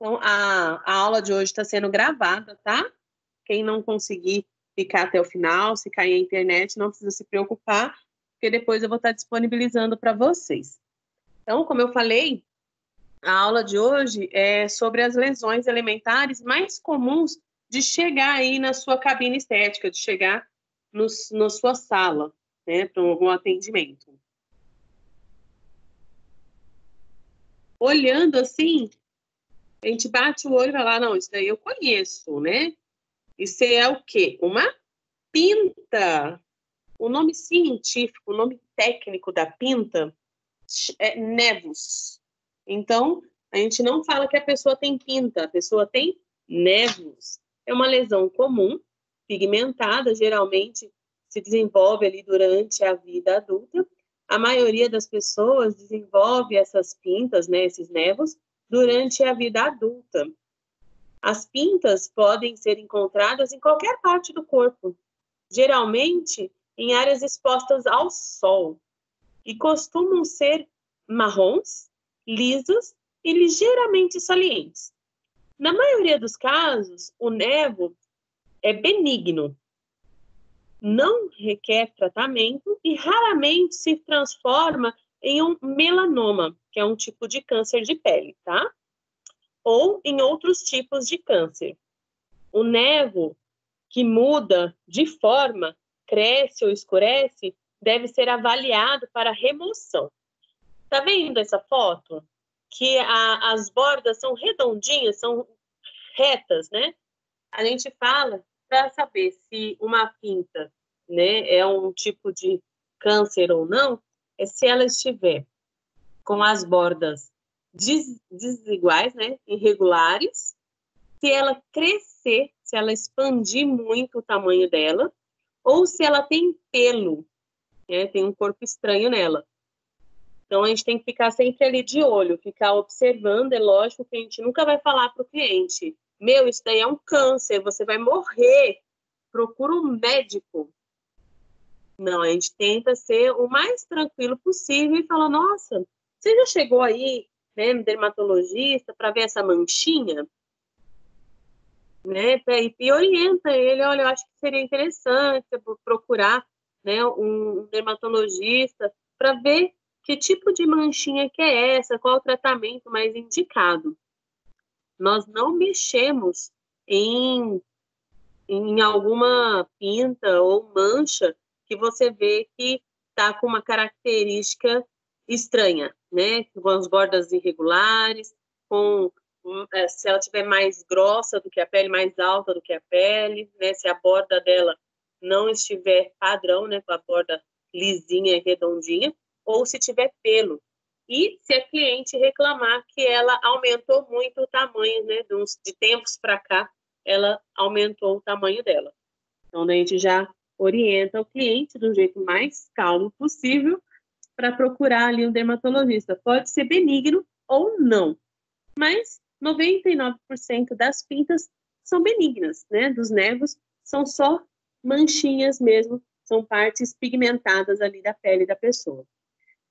Então, a, a aula de hoje está sendo gravada, tá? Quem não conseguir ficar até o final, se cair a internet, não precisa se preocupar, porque depois eu vou estar disponibilizando para vocês. Então, como eu falei, a aula de hoje é sobre as lesões elementares mais comuns de chegar aí na sua cabine estética, de chegar no, na sua sala, né, para algum atendimento. Olhando assim, a gente bate o olho e fala, não, isso daí eu conheço, né? Isso é o quê? Uma pinta. O nome científico, o nome técnico da pinta é nevus. Então, a gente não fala que a pessoa tem pinta, a pessoa tem nevus. É uma lesão comum, pigmentada, geralmente se desenvolve ali durante a vida adulta. A maioria das pessoas desenvolve essas pintas, né, esses nevos, durante a vida adulta. As pintas podem ser encontradas em qualquer parte do corpo, geralmente em áreas expostas ao sol, e costumam ser marrons, lisas e ligeiramente salientes. Na maioria dos casos, o nevo é benigno, não requer tratamento e raramente se transforma em um melanoma, que é um tipo de câncer de pele, tá? Ou em outros tipos de câncer. O nevo que muda de forma, cresce ou escurece, deve ser avaliado para remoção. Tá vendo essa foto? Que a, as bordas são redondinhas, são retas, né? A gente fala para saber se uma pinta, né, é um tipo de câncer ou não, é se ela estiver com as bordas des desiguais, né, irregulares, se ela crescer, se ela expandir muito o tamanho dela, ou se ela tem pelo, né, tem um corpo estranho nela. Então a gente tem que ficar sempre ali de olho, ficar observando. É lógico que a gente nunca vai falar para o cliente: meu, isso daí é um câncer, você vai morrer, procura um médico. Não, a gente tenta ser o mais tranquilo possível e falar: nossa, você já chegou aí, né, dermatologista, para ver essa manchinha? Né, e, orienta ele: olha, eu acho que seria interessante procurar né, um dermatologista para ver que tipo de manchinha que é essa, qual o tratamento mais indicado. Nós não mexemos em, em alguma pinta ou mancha que você vê que está com uma característica estranha, né? Com as bordas irregulares, com eh, se ela tiver mais grossa do que a pele, mais alta do que a pele, né? Se a borda dela não estiver padrão, né? Com a borda lisinha e redondinha, ou se tiver pelo. E se a cliente reclamar que ela aumentou muito o tamanho, né? De, uns, de tempos para cá, ela aumentou o tamanho dela. Então, a gente já orienta o cliente do jeito mais calmo possível para procurar ali um dermatologista. Pode ser benigno ou não, mas 99% das pintas são benignas, né? Dos nervos são só manchinhas mesmo, são partes pigmentadas ali da pele da pessoa.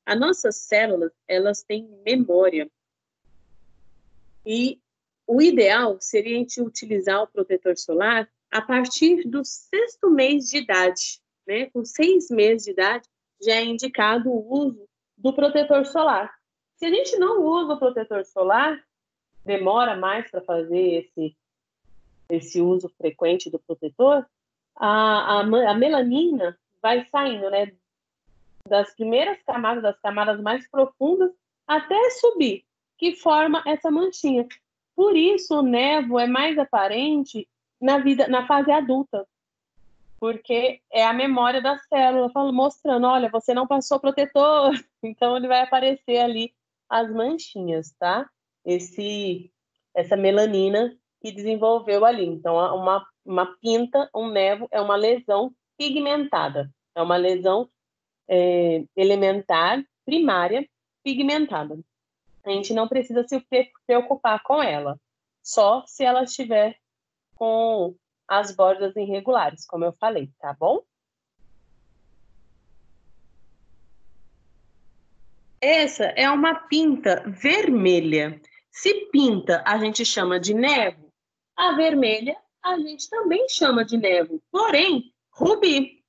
As nossas células, elas têm memória. E o ideal seria a gente utilizar o protetor solar a partir do sexto mês de idade, né? Com seis meses de idade, já é indicado o uso do protetor solar. Se a gente não usa o protetor solar, demora mais para fazer esse, esse uso frequente do protetor, a, a, a melanina vai saindo, né? Das primeiras camadas, das camadas mais profundas, até subir, que forma essa manchinha. Por isso, o nevo é mais aparente na vida, na fase adulta, porque é a memória da célula mostrando, olha, você não passou protetor, então ele vai aparecer ali as manchinhas, tá? Esse, essa melanina que desenvolveu ali. Então, uma, uma pinta, um nevo é uma lesão pigmentada, é uma lesão é, elementar, primária, pigmentada. A gente não precisa se preocupar com ela, só se ela estiver com as bordas irregulares, como eu falei, tá bom? Essa é uma pinta vermelha. Se pinta, a gente chama de nevo. A vermelha, a gente também chama de nevo. Porém, rubi.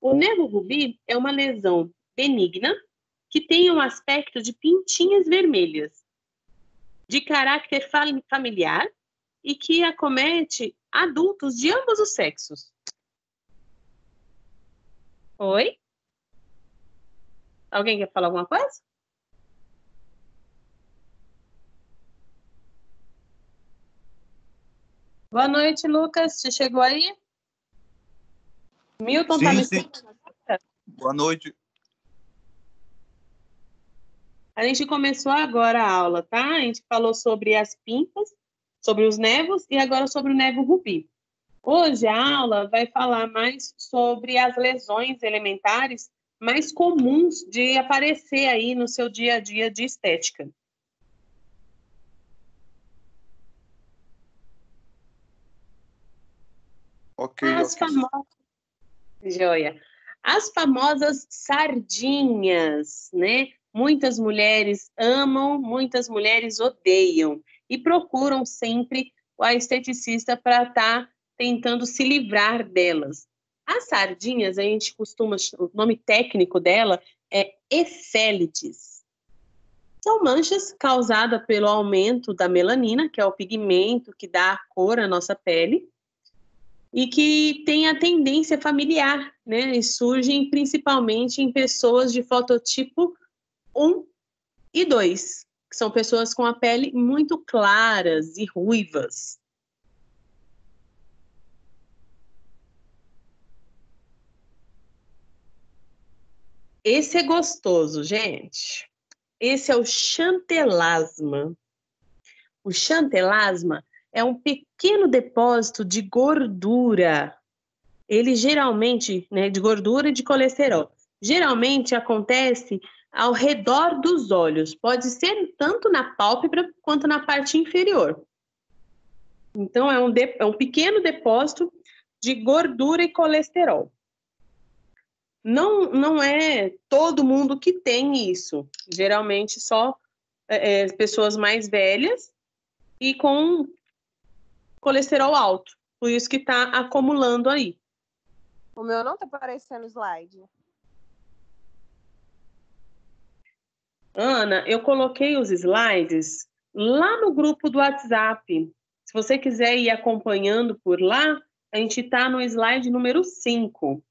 O nevo rubi é uma lesão benigna que tem um aspecto de pintinhas vermelhas, de caráter familiar e que acomete adultos de ambos os sexos. Oi? Alguém quer falar alguma coisa? Boa noite, Lucas. Você chegou aí? Milton tá sim, tá me sim. Boa noite. A gente começou agora a aula, tá? A gente falou sobre as pintas, sobre os nevos e agora sobre o nevo rubi. Hoje a aula vai falar mais sobre as lesões elementares mais comuns de aparecer aí no seu dia a dia de estética. Ok. As okay. famosas. Joia. As famosas sardinhas, né? Muitas mulheres amam, muitas mulheres odeiam e procuram sempre o esteticista para estar tá tentando se livrar delas. As sardinhas, a gente costuma, o nome técnico dela é efélites. São manchas causadas pelo aumento da melanina, que é o pigmento que dá a cor à nossa pele, e que tem a tendência familiar, né? E surgem principalmente em pessoas de fototipo 1 e 2, que são pessoas com a pele muito claras e ruivas. Esse é gostoso, gente. Esse é o chantelasma. O chantelasma é um pequeno depósito de gordura. Ele geralmente, né, de gordura e de colesterol. Geralmente acontece ao redor dos olhos. Pode ser tanto na pálpebra quanto na parte inferior. Então, é um, de, é um pequeno depósito de gordura e colesterol. Não, não é todo mundo que tem isso. Geralmente, só é, é pessoas mais velhas e com colesterol alto. Por isso que está acumulando aí. O meu não está aparecendo slide. Ana, eu coloquei os slides lá no grupo do WhatsApp. Se você quiser ir acompanhando por lá, a gente está no slide número 5.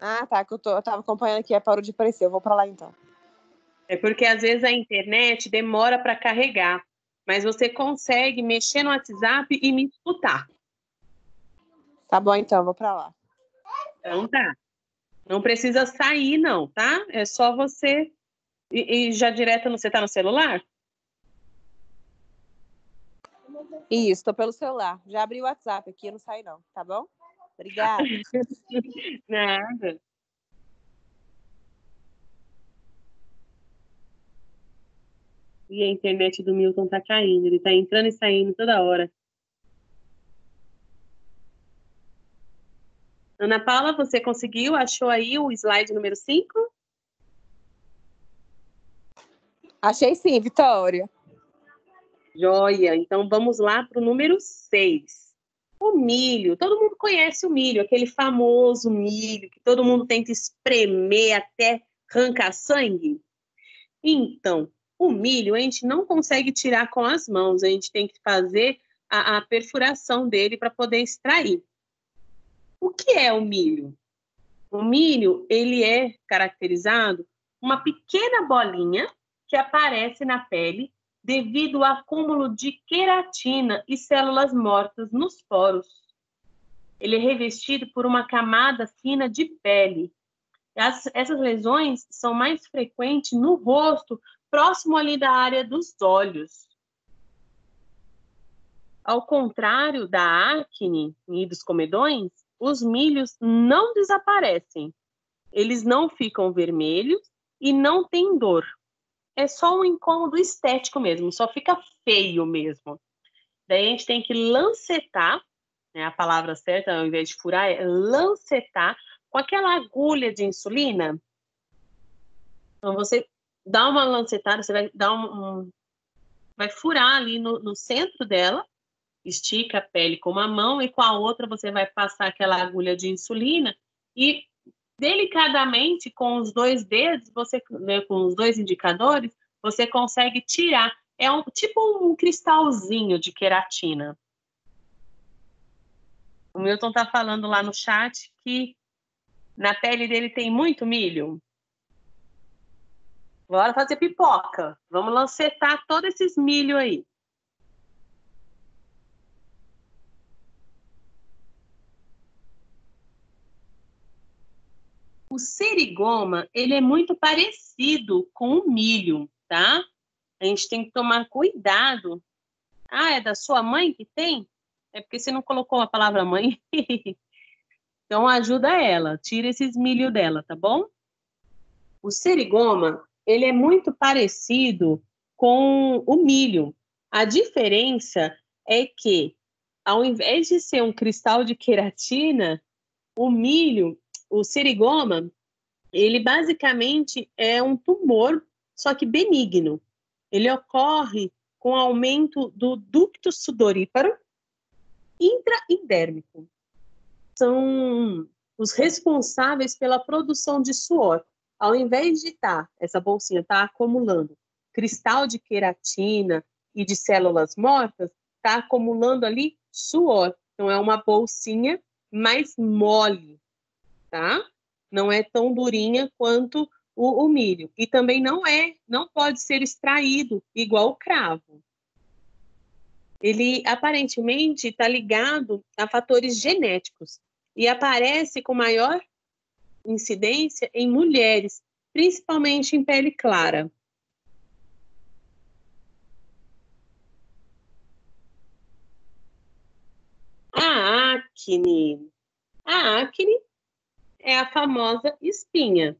Ah, tá, que eu, tô, eu tava acompanhando aqui, é parou de aparecer. Eu vou para lá então. É porque às vezes a internet demora para carregar, mas você consegue mexer no WhatsApp e me escutar. Tá bom então, vou para lá. Então tá. Não precisa sair não, tá? É só você e, e já direto, você tá no celular? Isso, tô pelo celular. Já abri o WhatsApp aqui, não sai não, tá bom? Obrigada. Nada. E a internet do Milton tá caindo, ele tá entrando e saindo toda hora. Ana Paula, você conseguiu? Achou aí o slide número 5? Achei sim, Vitória. Joia. Então vamos lá para o número 6. O milho. Todo mundo conhece o milho, aquele famoso milho que todo mundo tenta espremer até arrancar sangue. Então, o milho a gente não consegue tirar com as mãos, a gente tem que fazer a, a perfuração dele para poder extrair. O que é o milho? O milho, ele é caracterizado uma pequena bolinha que aparece na pele devido ao acúmulo de queratina e células mortas nos poros. Ele é revestido por uma camada fina de pele. As, essas lesões são mais frequentes no rosto, próximo ali da área dos olhos. Ao contrário da acne e dos comedões, os milhos não desaparecem. Eles não ficam vermelhos e não têm dor é só um incômodo estético mesmo, só fica feio mesmo. Daí a gente tem que lancetar, né, a palavra certa, ao invés de furar, é lancetar com aquela agulha de insulina. Então, você dá uma lancetada, você vai dar um, um vai furar ali no, no centro dela, estica a pele com uma mão e com a outra você vai passar aquela agulha de insulina e delicadamente com os dois dedos, você né, com os dois indicadores, você consegue tirar. É um tipo um cristalzinho de queratina. O Milton está falando lá no chat que na pele dele tem muito milho. Bora fazer pipoca. Vamos lancetar todos esses milho aí. O serigoma, ele é muito parecido com o milho, tá? A gente tem que tomar cuidado. Ah, é da sua mãe que tem? É porque você não colocou a palavra mãe. então ajuda ela, tira esses milho dela, tá bom? O serigoma, ele é muito parecido com o milho. A diferença é que, ao invés de ser um cristal de queratina, o milho, o serigoma, ele basicamente é um tumor, só que benigno. Ele ocorre com aumento do ducto sudoríparo intraindérmico. São os responsáveis pela produção de suor ao invés de estar, tá, essa bolsinha está acumulando cristal de queratina e de células mortas, está acumulando ali suor. Então, é uma bolsinha mais mole, tá? Não é tão durinha quanto o, o milho. E também não é, não pode ser extraído igual o cravo. Ele aparentemente está ligado a fatores genéticos e aparece com maior incidência em mulheres, principalmente em pele clara. A acne. A acne é a famosa espinha.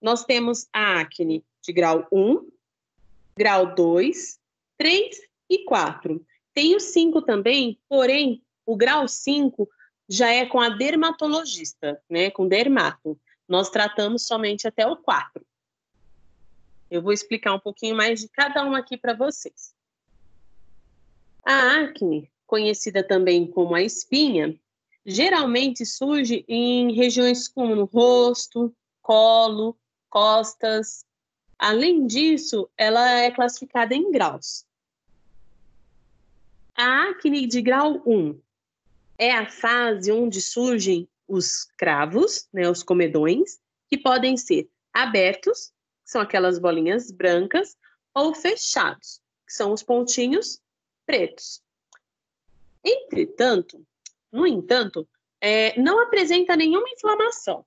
Nós temos a acne de grau 1, grau 2, 3 e 4. Tem o 5 também, porém, o grau 5 já é com a dermatologista, né, com dermato. Nós tratamos somente até o 4. Eu vou explicar um pouquinho mais de cada um aqui para vocês. A acne, conhecida também como a espinha, geralmente surge em regiões como no rosto, colo, costas. Além disso, ela é classificada em graus. A acne de grau 1 é a fase onde surgem os cravos, né, os comedões, que podem ser abertos, que são aquelas bolinhas brancas, ou fechados, que são os pontinhos pretos. Entretanto, no entanto, é, não apresenta nenhuma inflamação.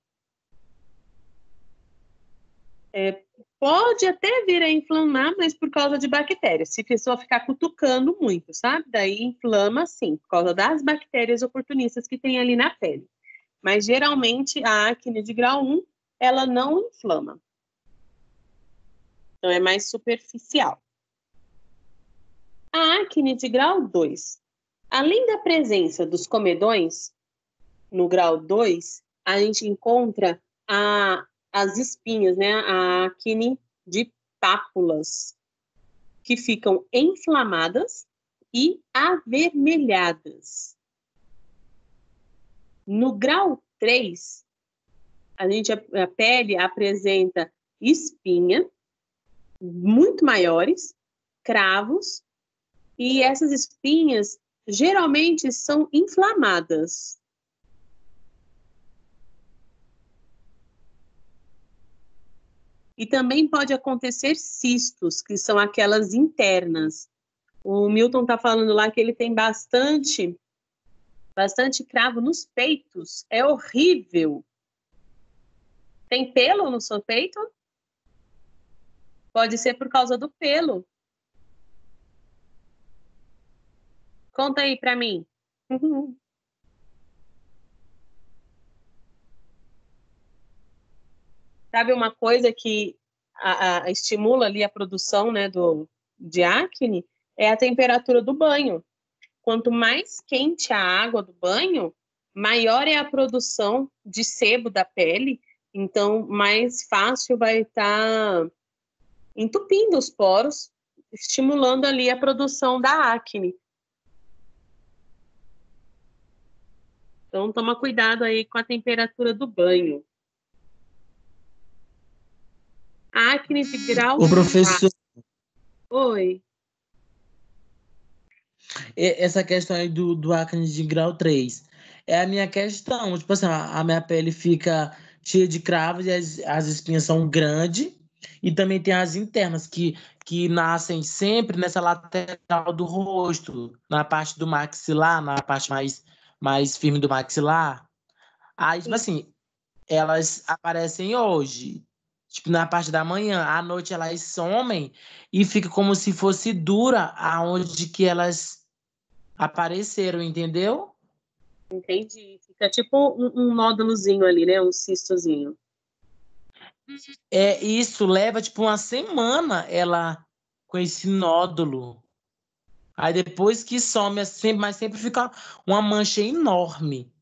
É, Pode até vir a inflamar, mas por causa de bactérias. Se a pessoa ficar cutucando muito, sabe? Daí inflama sim, por causa das bactérias oportunistas que tem ali na pele. Mas geralmente a acne de grau 1, ela não inflama. Então é mais superficial. A acne de grau 2. Além da presença dos comedões, no grau 2, a gente encontra a as espinhas, né, a acne de pápulas, que ficam inflamadas e avermelhadas. No grau 3, a, gente, a pele apresenta espinha, muito maiores, cravos, e essas espinhas geralmente são inflamadas. E também pode acontecer cistos, que são aquelas internas. O Milton está falando lá que ele tem bastante, bastante cravo nos peitos. É horrível. Tem pelo no seu peito? Pode ser por causa do pelo. Conta aí para mim. Sabe uma coisa que a, a, estimula ali a produção né, do, de acne? É a temperatura do banho. Quanto mais quente a água do banho, maior é a produção de sebo da pele, então mais fácil vai estar tá entupindo os poros, estimulando ali a produção da acne. Então toma cuidado aí com a temperatura do banho. Acne de grau. O professor. Oi. Essa questão aí do, do acne de grau 3 é a minha questão. Tipo assim, a minha pele fica cheia de cravos e as, as espinhas são grandes. E também tem as internas que, que nascem sempre nessa lateral do rosto, na parte do maxilar, na parte mais, mais firme do maxilar. Aí, tipo assim, elas aparecem hoje, tipo, na parte da manhã. À noite elas somem e fica como se fosse dura aonde que elas apareceram, entendeu? Entendi. Fica tipo um, um nódulozinho ali, né? Um cistozinho. É, isso leva tipo uma semana ela com esse nódulo. Aí depois que some, sempre, mas sempre fica uma mancha enorme.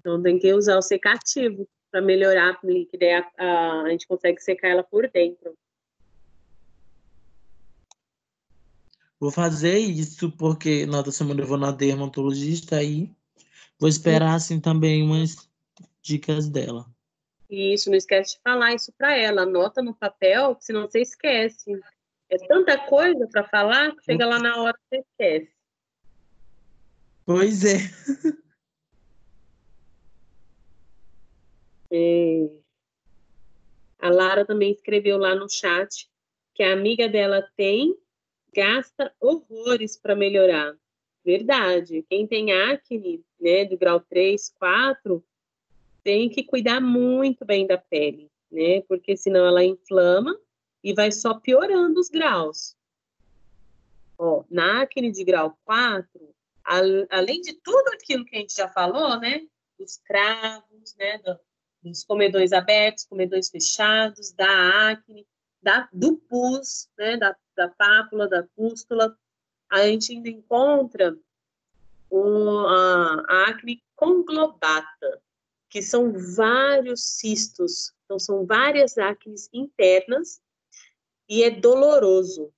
Então tem que usar o secativo para melhorar, que daí a, a, a gente consegue secar ela por dentro. Vou fazer isso porque na outra semana eu vou na dermatologista aí. Vou esperar assim também umas dicas dela. Isso, não esquece de falar isso para ela. Anota no papel, senão você esquece. É tanta coisa para falar que chega lá na hora que você esquece. Pois é. é. A Lara também escreveu lá no chat que a amiga dela tem gasta horrores para melhorar. Verdade. Quem tem acne, né, do grau 3, 4, tem que cuidar muito bem da pele, né? Porque senão ela inflama e vai só piorando os graus. Ó, na acne de grau 4, além de tudo aquilo que a gente já falou, né? Dos cravos, né? dos comedões abertos, comedões fechados, da acne, da, do pus, né? Da da pápula, da pústula, a gente ainda encontra a, a acne conglobata, que são vários cistos, então são várias acnes internas e é doloroso.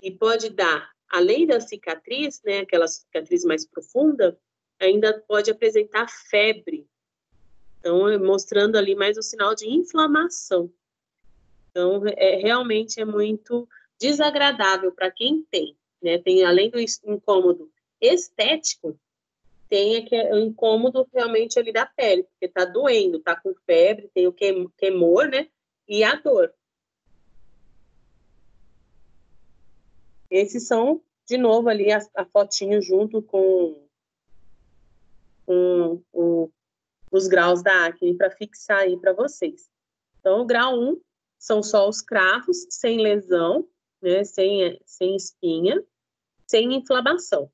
E pode dar, além da cicatriz, né, aquela cicatriz mais profunda, ainda pode apresentar febre. Então, mostrando ali mais o sinal de inflamação. Então, é, realmente é muito desagradável para quem tem, né? Tem além do incômodo estético, tem o incômodo realmente ali da pele, porque tá doendo, tá com febre, tem o queimor, né? E a dor. Esses são, de novo, ali a, a fotinho junto com, com os graus da acne para fixar aí para vocês. Então, o grau 1 são só os cravos, sem lesão, né, sem, sem espinha, sem inflamação.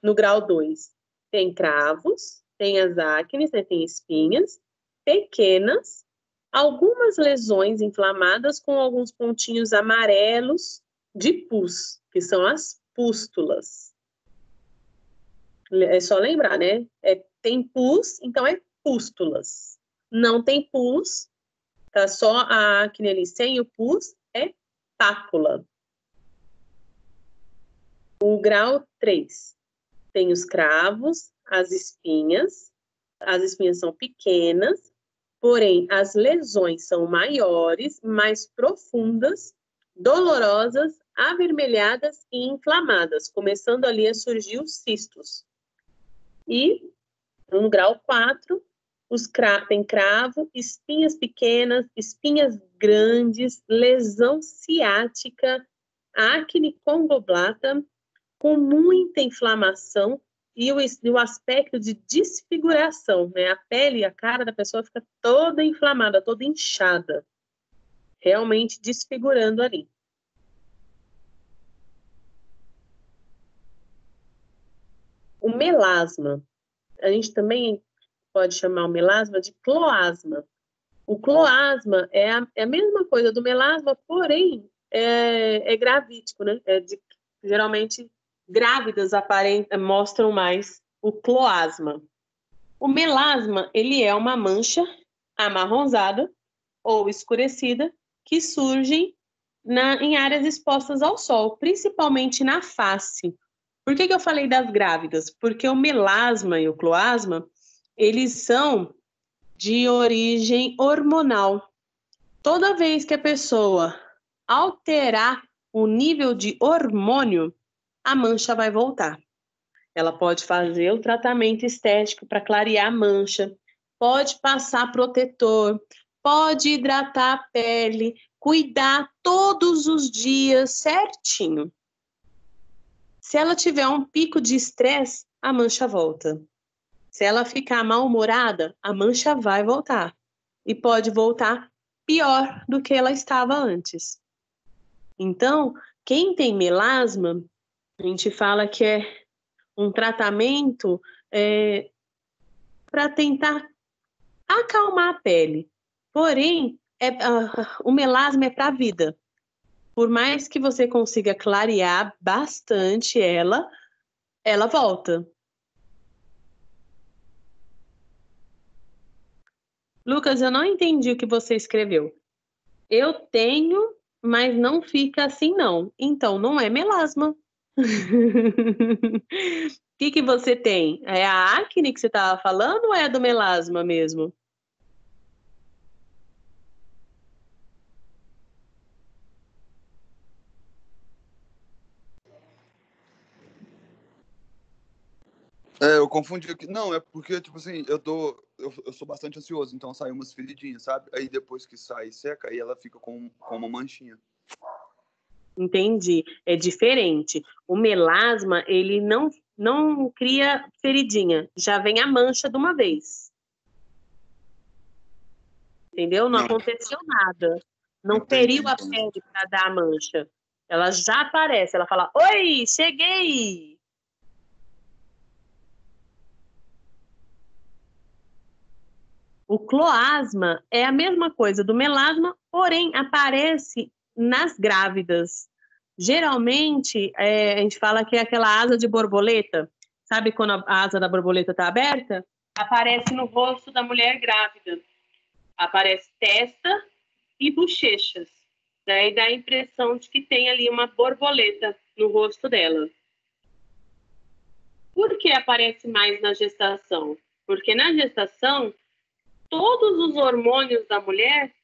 No grau 2, tem cravos, tem as acnes, né, tem espinhas, pequenas, algumas lesões inflamadas com alguns pontinhos amarelos de pus, que são as pústulas. É só lembrar, né? É, tem pus, então é pústulas. Não tem pus, tá só a ali sem o pus, é pápula. O grau 3 tem os cravos, as espinhas, as espinhas são pequenas, porém as lesões são maiores, mais profundas, dolorosas, avermelhadas e inflamadas, começando ali a surgir os cistos. E no grau 4, os cra tem cravo, espinhas pequenas, espinhas grandes, lesão ciática, acne congoblata, com muita inflamação e o, e o aspecto de desfiguração, né? A pele, a cara da pessoa fica toda inflamada, toda inchada, realmente desfigurando ali. O melasma, a gente também pode chamar o melasma de cloasma. O cloasma é a, é a mesma coisa do melasma, porém é, é gravítico, né? É de, geralmente grávidas aparentam, mostram mais o cloasma. O melasma, ele é uma mancha amarronzada ou escurecida que surgem na, em áreas expostas ao sol, principalmente na face. Por que, que eu falei das grávidas? Porque o melasma e o cloasma, eles são de origem hormonal. Toda vez que a pessoa alterar o nível de hormônio, a mancha vai voltar. Ela pode fazer o tratamento estético para clarear a mancha, pode passar protetor, pode hidratar a pele, cuidar todos os dias certinho. Se ela tiver um pico de estresse, a mancha volta. Se ela ficar mal-humorada, a mancha vai voltar. E pode voltar pior do que ela estava antes. Então, quem tem melasma, a gente fala que é um tratamento é, para tentar acalmar a pele. Porém, é, uh, o melasma é para a vida. Por mais que você consiga clarear bastante ela, ela volta. Lucas, eu não entendi o que você escreveu. Eu tenho, mas não fica assim, não. Então, não é melasma. O que, que você tem? É a acne que você estava falando ou é do melasma mesmo? É, eu confundi aqui. Não, é porque, tipo assim, eu tô. Eu, eu sou bastante ansioso, então sai umas feridinhas, sabe? Aí depois que sai seca, aí ela fica com, com uma manchinha. Entendi. É diferente. O melasma, ele não, não cria feridinha. Já vem a mancha de uma vez. Entendeu? Não, não. aconteceu nada. Não Entendi. feriu a pele para dar a mancha. Ela já aparece. Ela fala: Oi, cheguei! O cloasma é a mesma coisa do melasma, porém aparece nas grávidas. Geralmente, é, a gente fala que é aquela asa de borboleta. Sabe quando a asa da borboleta está aberta? Aparece no rosto da mulher grávida. Aparece testa e bochechas. Daí dá a impressão de que tem ali uma borboleta no rosto dela. Por que aparece mais na gestação? Porque na gestação todos os hormônios da mulher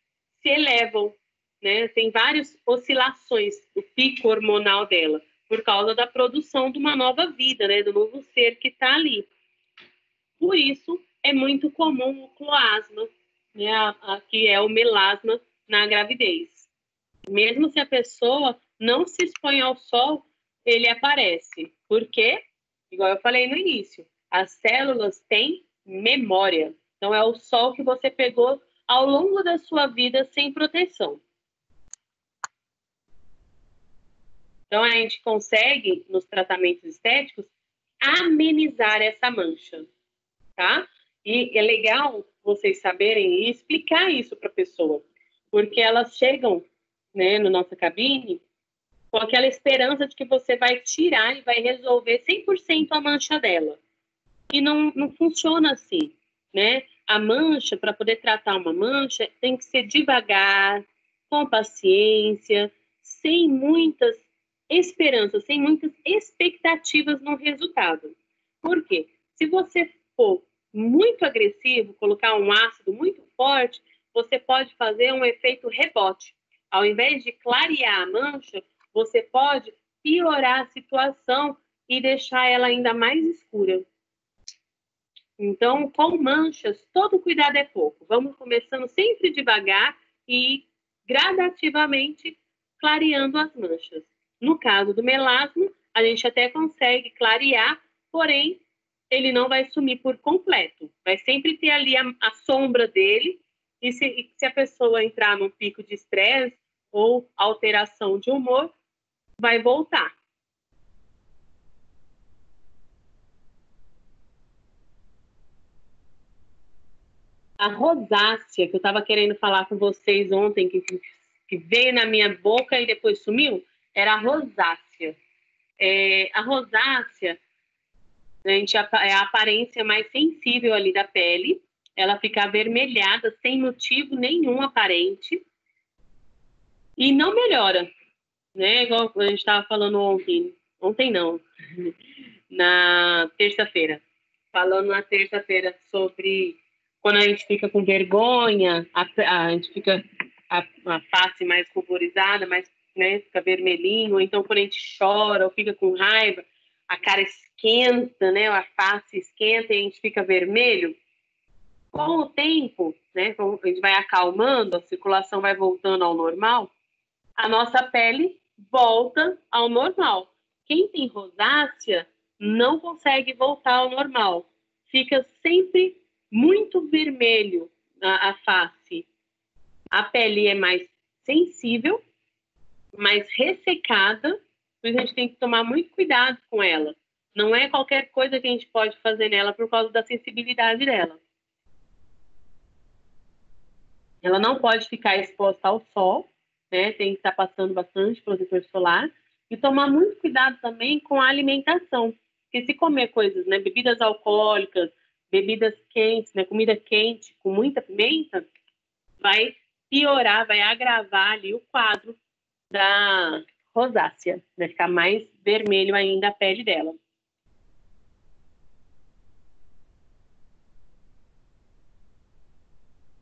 se elevam, né? Tem várias oscilações do pico hormonal dela por causa da produção de uma nova vida, né? Do novo ser que está ali. Por isso é muito comum o cloasma, né? A, a, que é o melasma na gravidez. Mesmo se a pessoa não se expõe ao sol, ele aparece. Por quê? Igual eu falei no início, as células têm memória. Então, é o sol que você pegou ao longo da sua vida sem proteção. Então, a gente consegue, nos tratamentos estéticos, amenizar essa mancha, tá? E é legal vocês saberem e explicar isso para a pessoa, porque elas chegam, né, no nossa cabine com aquela esperança de que você vai tirar e vai resolver 100% a mancha dela. E não, não funciona assim, né? A mancha, para poder tratar uma mancha, tem que ser devagar, com paciência, sem muitas esperanças, sem muitas expectativas no resultado. Por quê? Se você for muito agressivo, colocar um ácido muito forte, você pode fazer um efeito rebote. Ao invés de clarear a mancha, você pode piorar a situação e deixar ela ainda mais escura. Então, com manchas, todo cuidado é pouco. Vamos começando sempre devagar e gradativamente clareando as manchas. No caso do melasma, a gente até consegue clarear, porém, ele não vai sumir por completo. Vai sempre ter ali a, a sombra dele. E se, e se a pessoa entrar num pico de estresse ou alteração de humor, vai voltar. A rosácea, que eu estava querendo falar com vocês ontem, que, que, veio na minha boca e depois sumiu, era a rosácea. É, a rosácea, A gente é a aparência mais sensível ali da pele. Ela fica avermelhada sem motivo nenhum aparente e não melhora, né? Igual a gente estava falando ontem, ontem não, na terça-feira, falando na terça-feira sobre quando a gente fica com vergonha, a, a gente fica a, a, face mais ruborizada, mais, né, fica vermelhinho, ou então quando a gente chora ou fica com raiva, a cara esquenta, né, a face esquenta e a gente fica vermelho. Com o tempo, né, a gente vai acalmando, a circulação vai voltando ao normal, a nossa pele volta ao normal. Quem tem rosácea não consegue voltar ao normal. Fica sempre muito vermelho a, a face. A pele é mais sensível, mais ressecada, por a gente tem que tomar muito cuidado com ela. Não é qualquer coisa que a gente pode fazer nela por causa da sensibilidade dela. Ela não pode ficar exposta ao sol, né? Tem que estar passando bastante protetor solar e tomar muito cuidado também com a alimentação, porque se comer coisas, né, bebidas alcoólicas, bebidas quentes, né, comida quente com muita pimenta, vai piorar, vai agravar ali o quadro da rosácea, vai ficar mais vermelho ainda a pele dela.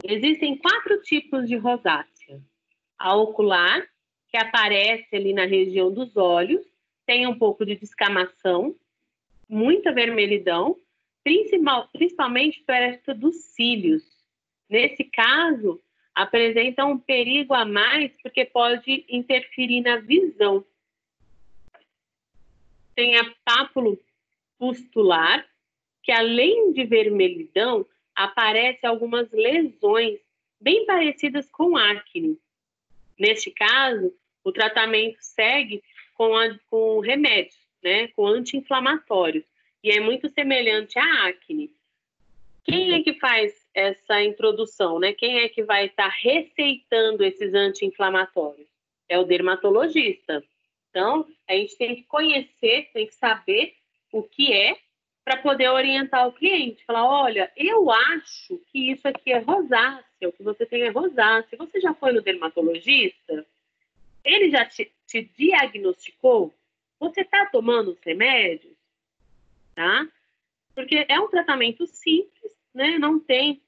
Existem quatro tipos de rosácea. A ocular, que aparece ali na região dos olhos, tem um pouco de descamação, muita vermelhidão, principal, principalmente perto dos cílios. Nesse caso, apresenta um perigo a mais porque pode interferir na visão. Tem a pápulo pustular, que além de vermelhidão, aparece algumas lesões bem parecidas com acne. Neste caso, o tratamento segue com, a, com remédios, né, com anti-inflamatórios, e é muito semelhante à acne. Quem é que faz essa introdução, né? Quem é que vai estar tá receitando esses anti-inflamatórios? É o dermatologista. Então, a gente tem que conhecer, tem que saber o que é para poder orientar o cliente. Falar, olha, eu acho que isso aqui é rosácea, o que você tem é rosácea. Você já foi no dermatologista? Ele já te, te diagnosticou? Você está tomando os remédios? Tá? Porque é um tratamento simples, né? Não tem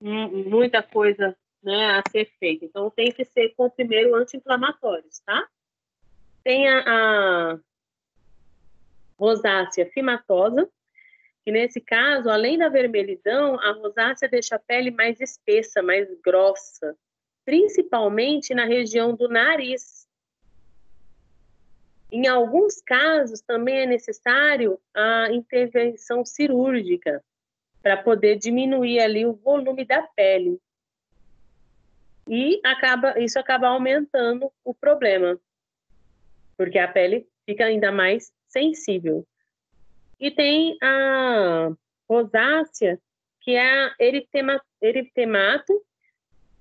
muita coisa né, a ser feita. Então, tem que ser com primeiro anti-inflamatórios, tá? Tem a, a rosácea fimatosa, que nesse caso, além da vermelhidão, a rosácea deixa a pele mais espessa, mais grossa, principalmente na região do nariz. Em alguns casos, também é necessário a intervenção cirúrgica para poder diminuir ali o volume da pele. E acaba, isso acaba aumentando o problema, porque a pele fica ainda mais sensível. E tem a rosácea, que é a eritema, eritemato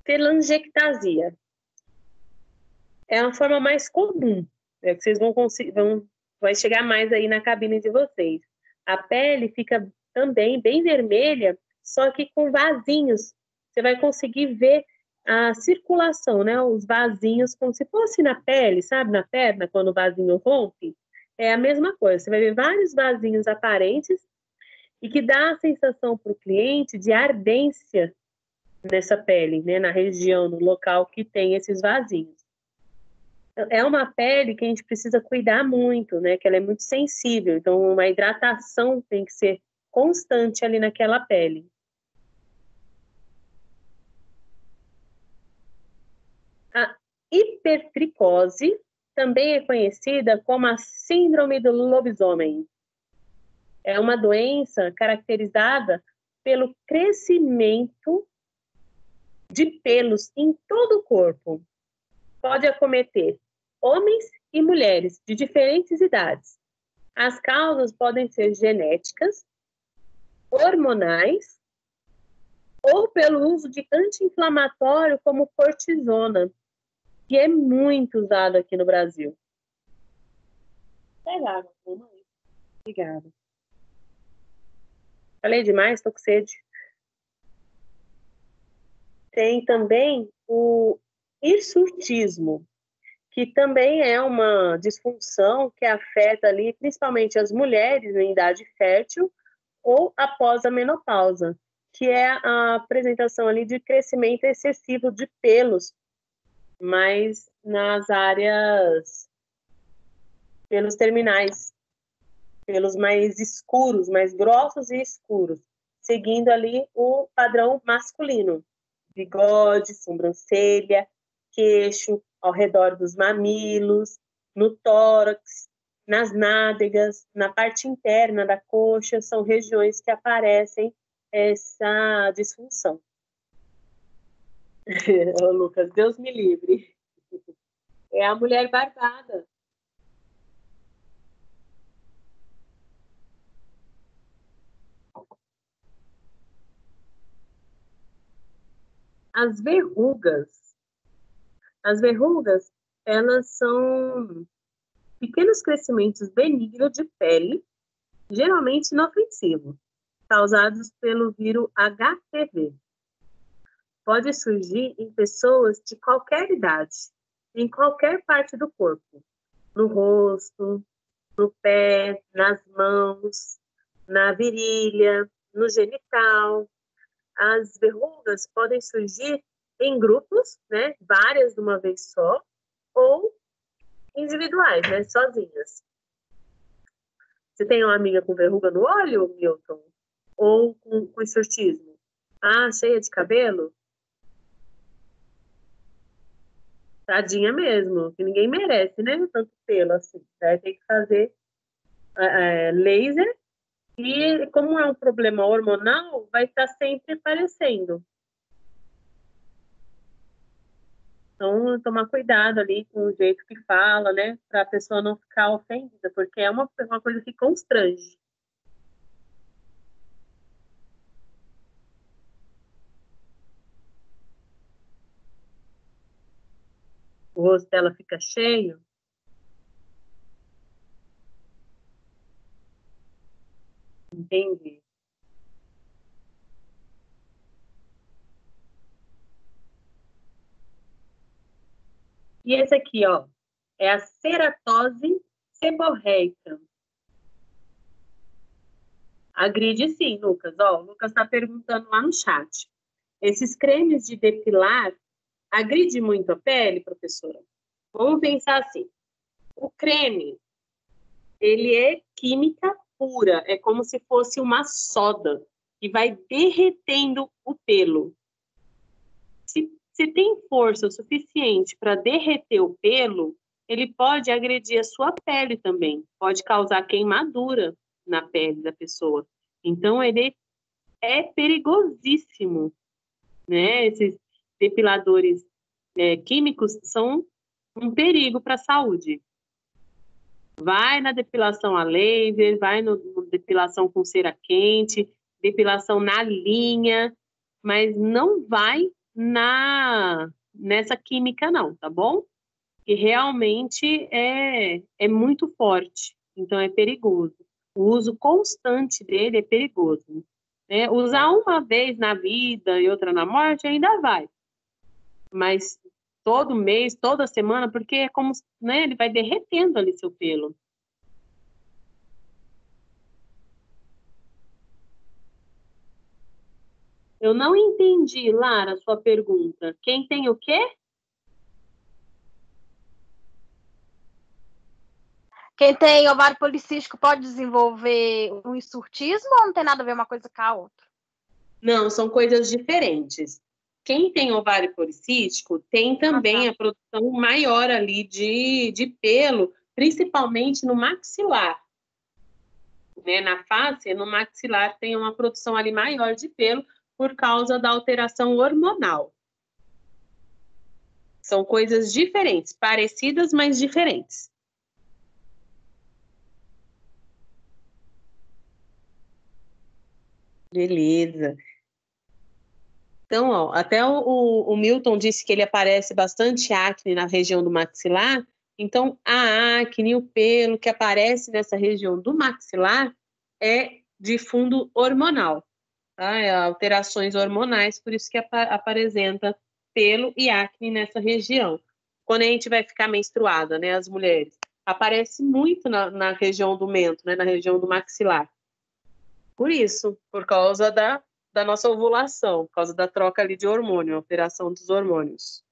telangiectasia. É a forma mais comum, é que vocês vão conseguir, vão, vai chegar mais aí na cabine de vocês. A pele fica também bem vermelha, só que com vasinhos. Você vai conseguir ver a circulação, né? Os vasinhos, como se fosse na pele, sabe? Na perna, quando o vasinho rompe é a mesma coisa. Você vai ver vários vasinhos aparentes e que dá a sensação para o cliente de ardência nessa pele, né, na região, no local que tem esses vasinhos. É uma pele que a gente precisa cuidar muito, né, que ela é muito sensível, então uma hidratação tem que ser constante ali naquela pele. A hipertricose também é conhecida como a Síndrome do Lobisomem. É uma doença caracterizada pelo crescimento de pelos em todo o corpo. Pode acometer homens e mulheres de diferentes idades. As causas podem ser genéticas, hormonais ou pelo uso de anti-inflamatório como cortisona, que é muito usado aqui no Brasil. Pega água, Obrigada. Falei demais, tô com sede. Tem também o hirsutismo, que também é uma disfunção que afeta ali principalmente as mulheres em idade fértil ou após a menopausa, que é a apresentação ali de crescimento excessivo de pelos, mas nas áreas pelos terminais, pelos mais escuros, mais grossos e escuros, seguindo ali o padrão masculino, bigode, sobrancelha, queixo, ao redor dos mamilos, no tórax, nas nádegas, na parte interna da coxa, são regiões que aparecem essa disfunção. Lucas, Deus me livre. É a mulher barbada. As verrugas. As verrugas, elas são pequenos crescimentos benignos de pele, geralmente inofensivos, causados pelo vírus HPV. Pode surgir em pessoas de qualquer idade, em qualquer parte do corpo, no rosto, no pé, nas mãos, na virilha, no genital, as verrugas podem surgir em grupos, né, várias de uma vez só, ou individuais, né, sozinhas. Você tem uma amiga com verruga no olho, Milton? Ou com, com surtismo? Ah, cheia de cabelo? Tadinha mesmo, que ninguém merece, né? Tanto pelo assim. Vai ter que fazer é, laser e como é um problema hormonal, vai estar sempre aparecendo. Então, tomar cuidado ali com o jeito que fala, né? Para a pessoa não ficar ofendida, porque é uma, uma coisa que constrange. O rosto dela fica cheio, Entendi. E esse aqui, ó, é a ceratose seborreica. Agride sim, Lucas. Ó, o Lucas está perguntando lá no chat. Esses cremes de depilar agride muito a pele, professora? Vamos pensar assim. O creme, ele é química pura, é como se fosse uma soda que vai derretendo o pelo. Se, se tem força suficiente para derreter o pelo, ele pode agredir a sua pele também, pode causar queimadura na pele da pessoa. Então, ele é perigosíssimo, né? Esses depiladores é, químicos são um perigo para a saúde. Vai na depilação a laser, vai no, no depilação com cera quente, depilação na linha, mas não vai na nessa química não, tá bom? Que realmente é, é muito forte, então é perigoso. O uso constante dele é perigoso. Né? Usar uma vez na vida e outra na morte ainda vai, mas todo mês, toda semana, porque é como, né, ele vai derretendo ali seu pelo. Eu não entendi, Lara, a sua pergunta. Quem tem o quê? Quem tem ovário policístico pode desenvolver um insurtismo ou não tem nada a ver uma coisa com a outra? Não, são coisas diferentes. Quem tem ovário policístico tem também ah, tá. a produção maior ali de, de pelo, principalmente no maxilar. Né? Na face, no maxilar tem uma produção ali maior de pelo por causa da alteração hormonal. São coisas diferentes, parecidas, mas diferentes. Beleza. Então, ó, até o, o, Milton disse que ele aparece bastante acne na região do maxilar. Então, a acne, o pelo que aparece nessa região do maxilar é de fundo hormonal. Tá? Alterações hormonais, por isso que ap apresenta pelo e acne nessa região. Quando a gente vai ficar menstruada, né, as mulheres, aparece muito na, na região do mento, né, na região do maxilar. Por isso, por causa da, da nossa ovulação, por causa da troca ali de hormônio, alteração dos hormônios.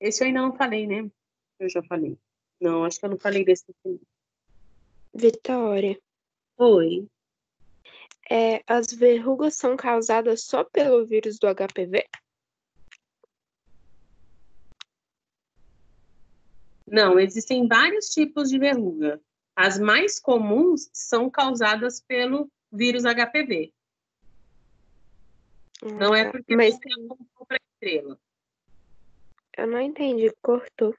Esse eu ainda não falei, né? Eu já falei. Não, acho que eu não falei desse. Vitória. Oi. É, as verrugas são causadas só pelo vírus do HPV? Não, existem vários tipos de verruga. As mais comuns são causadas pelo vírus HPV. Não é porque Mas- você apontou para estrela. Eu não entendi, cortou.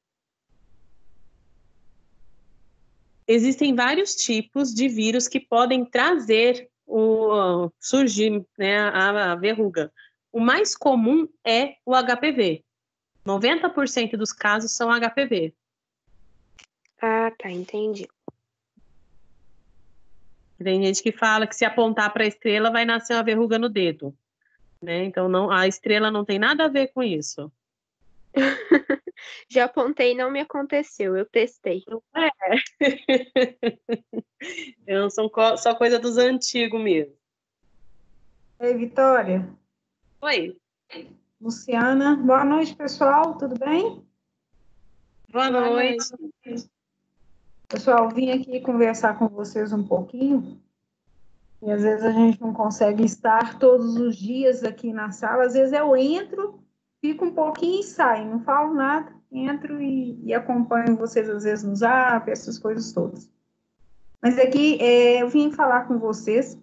Existem vários tipos de vírus que podem trazer o surgir né, a, a verruga. O mais comum é o HPV. 90% dos casos são HPV. Ah, tá, entendi. Tem gente que fala que se apontar para a estrela vai nascer uma verruga no dedo. Né? Então não, a estrela não tem nada a ver com isso. Já apontei e não me aconteceu, eu testei. Então, são co- só coisa dos antigos mesmo. Ei, Vitória. Oi, Luciana. Boa noite, pessoal. Tudo bem? boa Boa noite. Pessoal, vim aqui conversar com vocês um pouquinho. E às vezes a gente não consegue estar todos os dias aqui na sala. Às vezes eu entro, fico um pouquinho e saio, não falo nada, entro e, e acompanho vocês às vezes no zap, essas coisas todas. Mas aqui é, eu vim falar com vocês,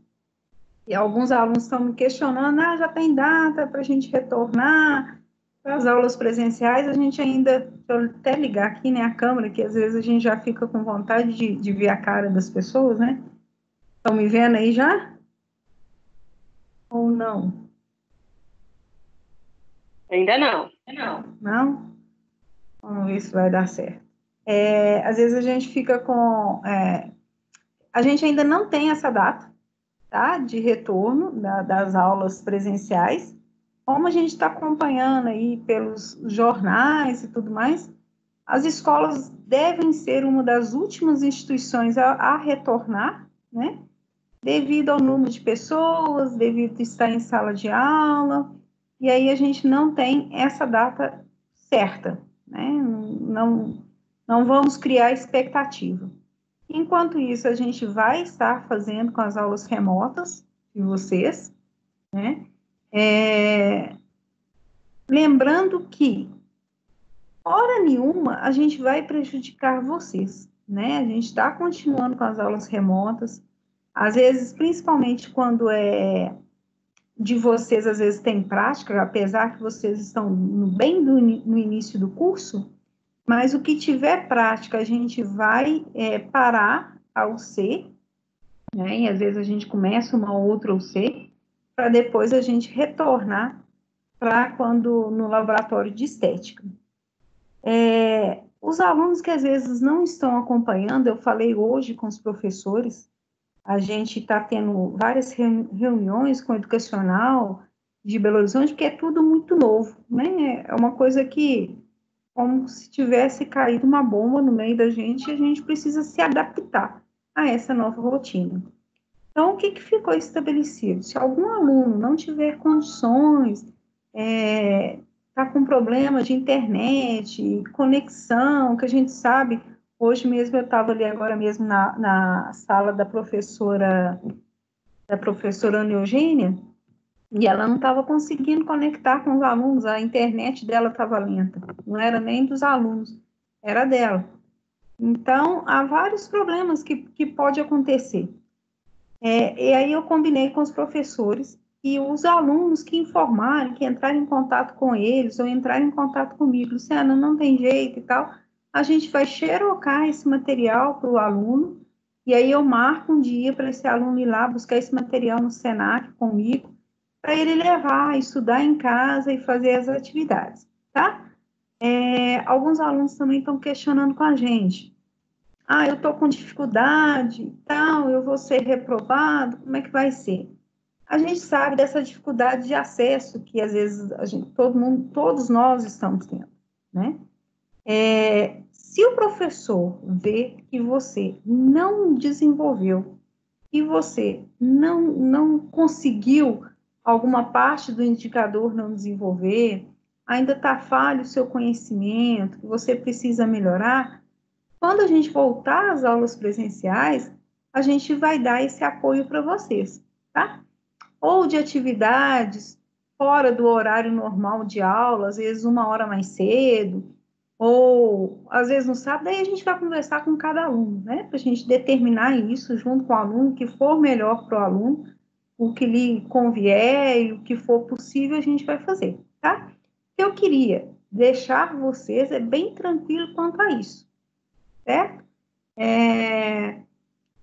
e alguns alunos estão me questionando, ah, já tem data para a gente retornar para as aulas presenciais, a gente ainda, eu até ligar aqui, né, a câmera, que às vezes a gente já fica com vontade de, de ver a cara das pessoas, né? Estão me vendo aí já? Ou não? Ainda não. Não? Vamos ver se vai dar certo. É, às vezes a gente fica com. é, a gente ainda não tem essa data, tá? De retorno da- das aulas presenciais. Como a gente está acompanhando aí pelos jornais e tudo mais, as escolas devem ser uma das últimas instituições a, a retornar, né? Devido ao número de pessoas, devido a estar em sala de aula, e aí a gente não tem essa data certa, né? Não, não vamos criar expectativa. Enquanto isso, a gente vai estar fazendo com as aulas remotas de vocês, né? É, lembrando que, hora nenhuma, a gente vai prejudicar vocês, né? A gente está continuando com as aulas remotas, às vezes, principalmente quando é de vocês, às vezes tem prática, apesar que vocês estão no, bem ini- no início do curso, mas o que tiver prática, a gente vai é, parar ao C, né? E às vezes a gente começa uma outra ao C, para depois a gente retornar para quando no laboratório de estética. É, os alunos que às vezes não estão acompanhando, eu falei hoje com os professores, a gente está tendo várias reuni- reuniões com educacional de Belo Horizonte, porque é tudo muito novo, né? É uma coisa que, como se tivesse caído uma bomba no meio da gente, a gente precisa se adaptar a essa nova rotina. Então, o que, que ficou estabelecido? Se algum aluno não tiver condições, está com problema de internet, conexão, que a gente sabe, hoje mesmo eu estava ali agora mesmo na, na sala da professora, da professora Ana Eugênia, e ela não estava conseguindo conectar com os alunos, a internet dela estava lenta, não era nem dos alunos, era dela. Então, há vários problemas que, que pode acontecer. É, e aí eu combinei com os professores e os alunos que informarem, que entrarem em contato com eles ou entrarem em contato comigo, Luciana, não tem jeito e tal, a gente vai xerocar esse material para o aluno e aí eu marco um dia para esse aluno ir lá buscar esse material no Senac comigo, para ele levar, estudar em casa e fazer as atividades, tá? É, alguns alunos também estão questionando com a gente. ah, eu estou com dificuldade, tal, eu vou ser reprovado, como é que vai ser? A gente sabe dessa dificuldade de acesso que às vezes a gente, todo mundo, todos nós estamos tendo, né? É, se o professor vê que você não desenvolveu, que você não, não conseguiu alguma parte do indicador não desenvolver, ainda está falho o seu conhecimento, que você precisa melhorar, quando a gente voltar às aulas presenciais, a gente vai dar esse apoio para vocês, tá? Ou de atividades fora do horário normal de aula, às vezes uma hora mais cedo, ou às vezes no sábado, aí a gente vai conversar com cada aluno, né? Para a gente determinar isso junto com o aluno, o que for melhor para o aluno, o que lhe convier e o que for possível, a gente vai fazer, tá? Eu queria deixar vocês é bem tranquilo quanto a isso, certo? É...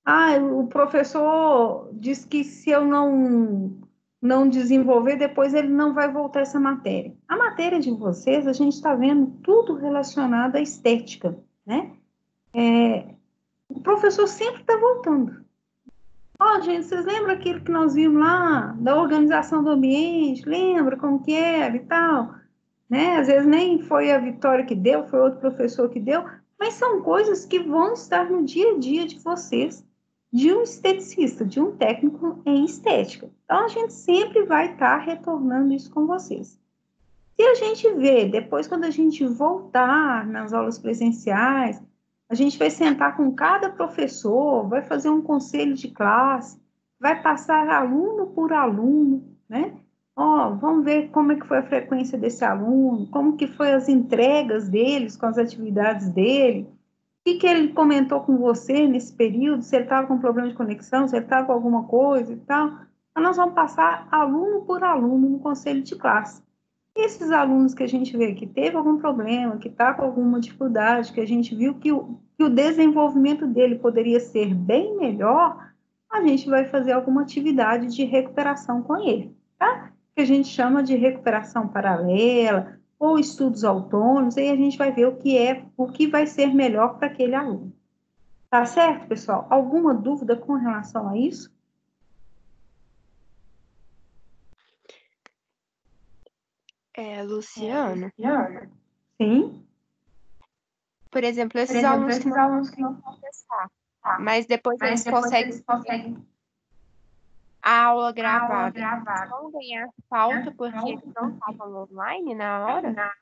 Ah, o professor diz que se eu não não desenvolver, depois ele não vai voltar essa matéria. A matéria de vocês, a gente está vendo tudo relacionado à estética, né? É, o professor sempre está voltando. Ó, oh, gente, vocês lembram aquilo que nós vimos lá, da organização do ambiente? Lembra como que era e tal? Né? Às vezes nem foi a Vitória que deu, foi outro professor que deu, mas são coisas que vão estar no dia a dia de vocês de um esteticista, de um técnico em estética. Então, a gente sempre vai estar tá retornando isso com vocês. Se a gente vê, depois, quando a gente voltar nas aulas presenciais, a gente vai sentar com cada professor, vai fazer um conselho de classe, vai passar aluno por aluno, né? Ó, oh, vamos ver como é que foi a frequência desse aluno, como que foi as entregas deles com as atividades dele, que, que ele comentou com você nesse período, se ele estava com problema de conexão, se ele estava com alguma coisa e tal. Então, nós vamos passar aluno por aluno no conselho de classe. Esses alunos que a gente vê que teve algum problema, que está com alguma dificuldade, que a gente viu que o, que o desenvolvimento dele poderia ser bem melhor, a gente vai fazer alguma atividade de recuperação com ele, tá? Que a gente chama de recuperação paralela, ou estudos autônomos, aí a gente vai ver o que é, o que vai ser melhor para aquele aluno. Tá certo, pessoal? Alguma dúvida com relação a isso? É, Luciana. É, Sim. Por exemplo, esses, Por exemplo, alunos, esses que não, alunos que não vão testar, tá. mas depois mas eles depois conseguem, eles conseguem a aula gravada. A aula Vão ganhar falta porque não estavam online na hora?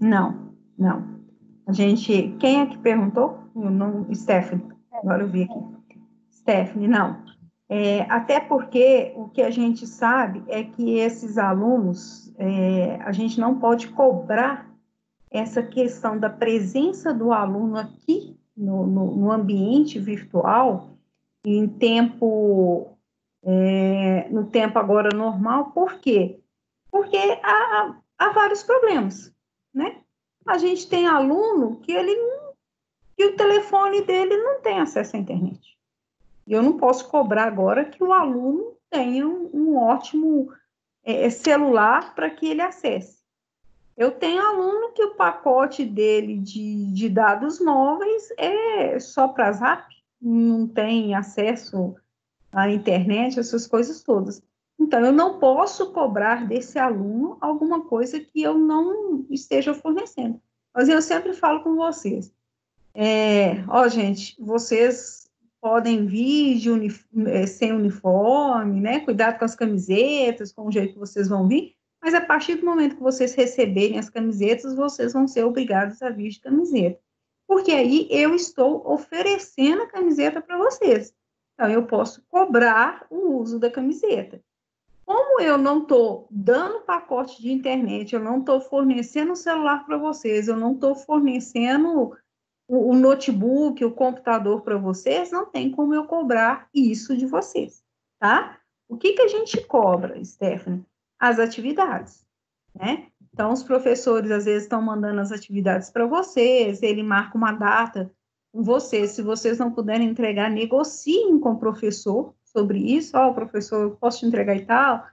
Não, não. A gente. Quem é que perguntou? Eu não, Stephanie. Agora eu vi aqui. Stephanie, não. É, até porque o que a gente sabe é que esses alunos, é, a gente não pode cobrar essa questão da presença do aluno aqui no, no, no ambiente virtual em tempo é, no tempo agora normal, por quê? Porque há, há vários problemas, né? A gente tem aluno que ele que o telefone dele não tem acesso à internet. E eu não posso cobrar agora que o aluno tenha um, um ótimo é, celular para que ele acesse. Eu tenho aluno que o pacote dele de, de dados móveis é só para Zap, não tem acesso a internet, essas coisas todas. Então, eu não posso cobrar desse aluno alguma coisa que eu não esteja fornecendo. Mas eu sempre falo com vocês. É, ó, gente, vocês podem vir de é, sem uniforme, né? Cuidado com as camisetas, com o jeito que vocês vão vir. Mas a partir do momento que vocês receberem as camisetas, vocês vão ser obrigados a vir de camiseta. Porque aí eu estou oferecendo a camiseta para vocês. Então, eu posso cobrar o uso da camiseta. Como eu não estou dando pacote de internet, eu não estou fornecendo o celular para vocês, eu não estou fornecendo o, o, notebook, o computador para vocês, não tem como eu cobrar isso de vocês, tá? O que, que a gente cobra, Stephanie? As atividades, né? Então, os professores às vezes estão mandando as atividades para vocês, ele marca uma data vocês. Se vocês não puderem entregar, negociem com o professor sobre isso. Ó, oh, professor, eu posso te entregar e tal,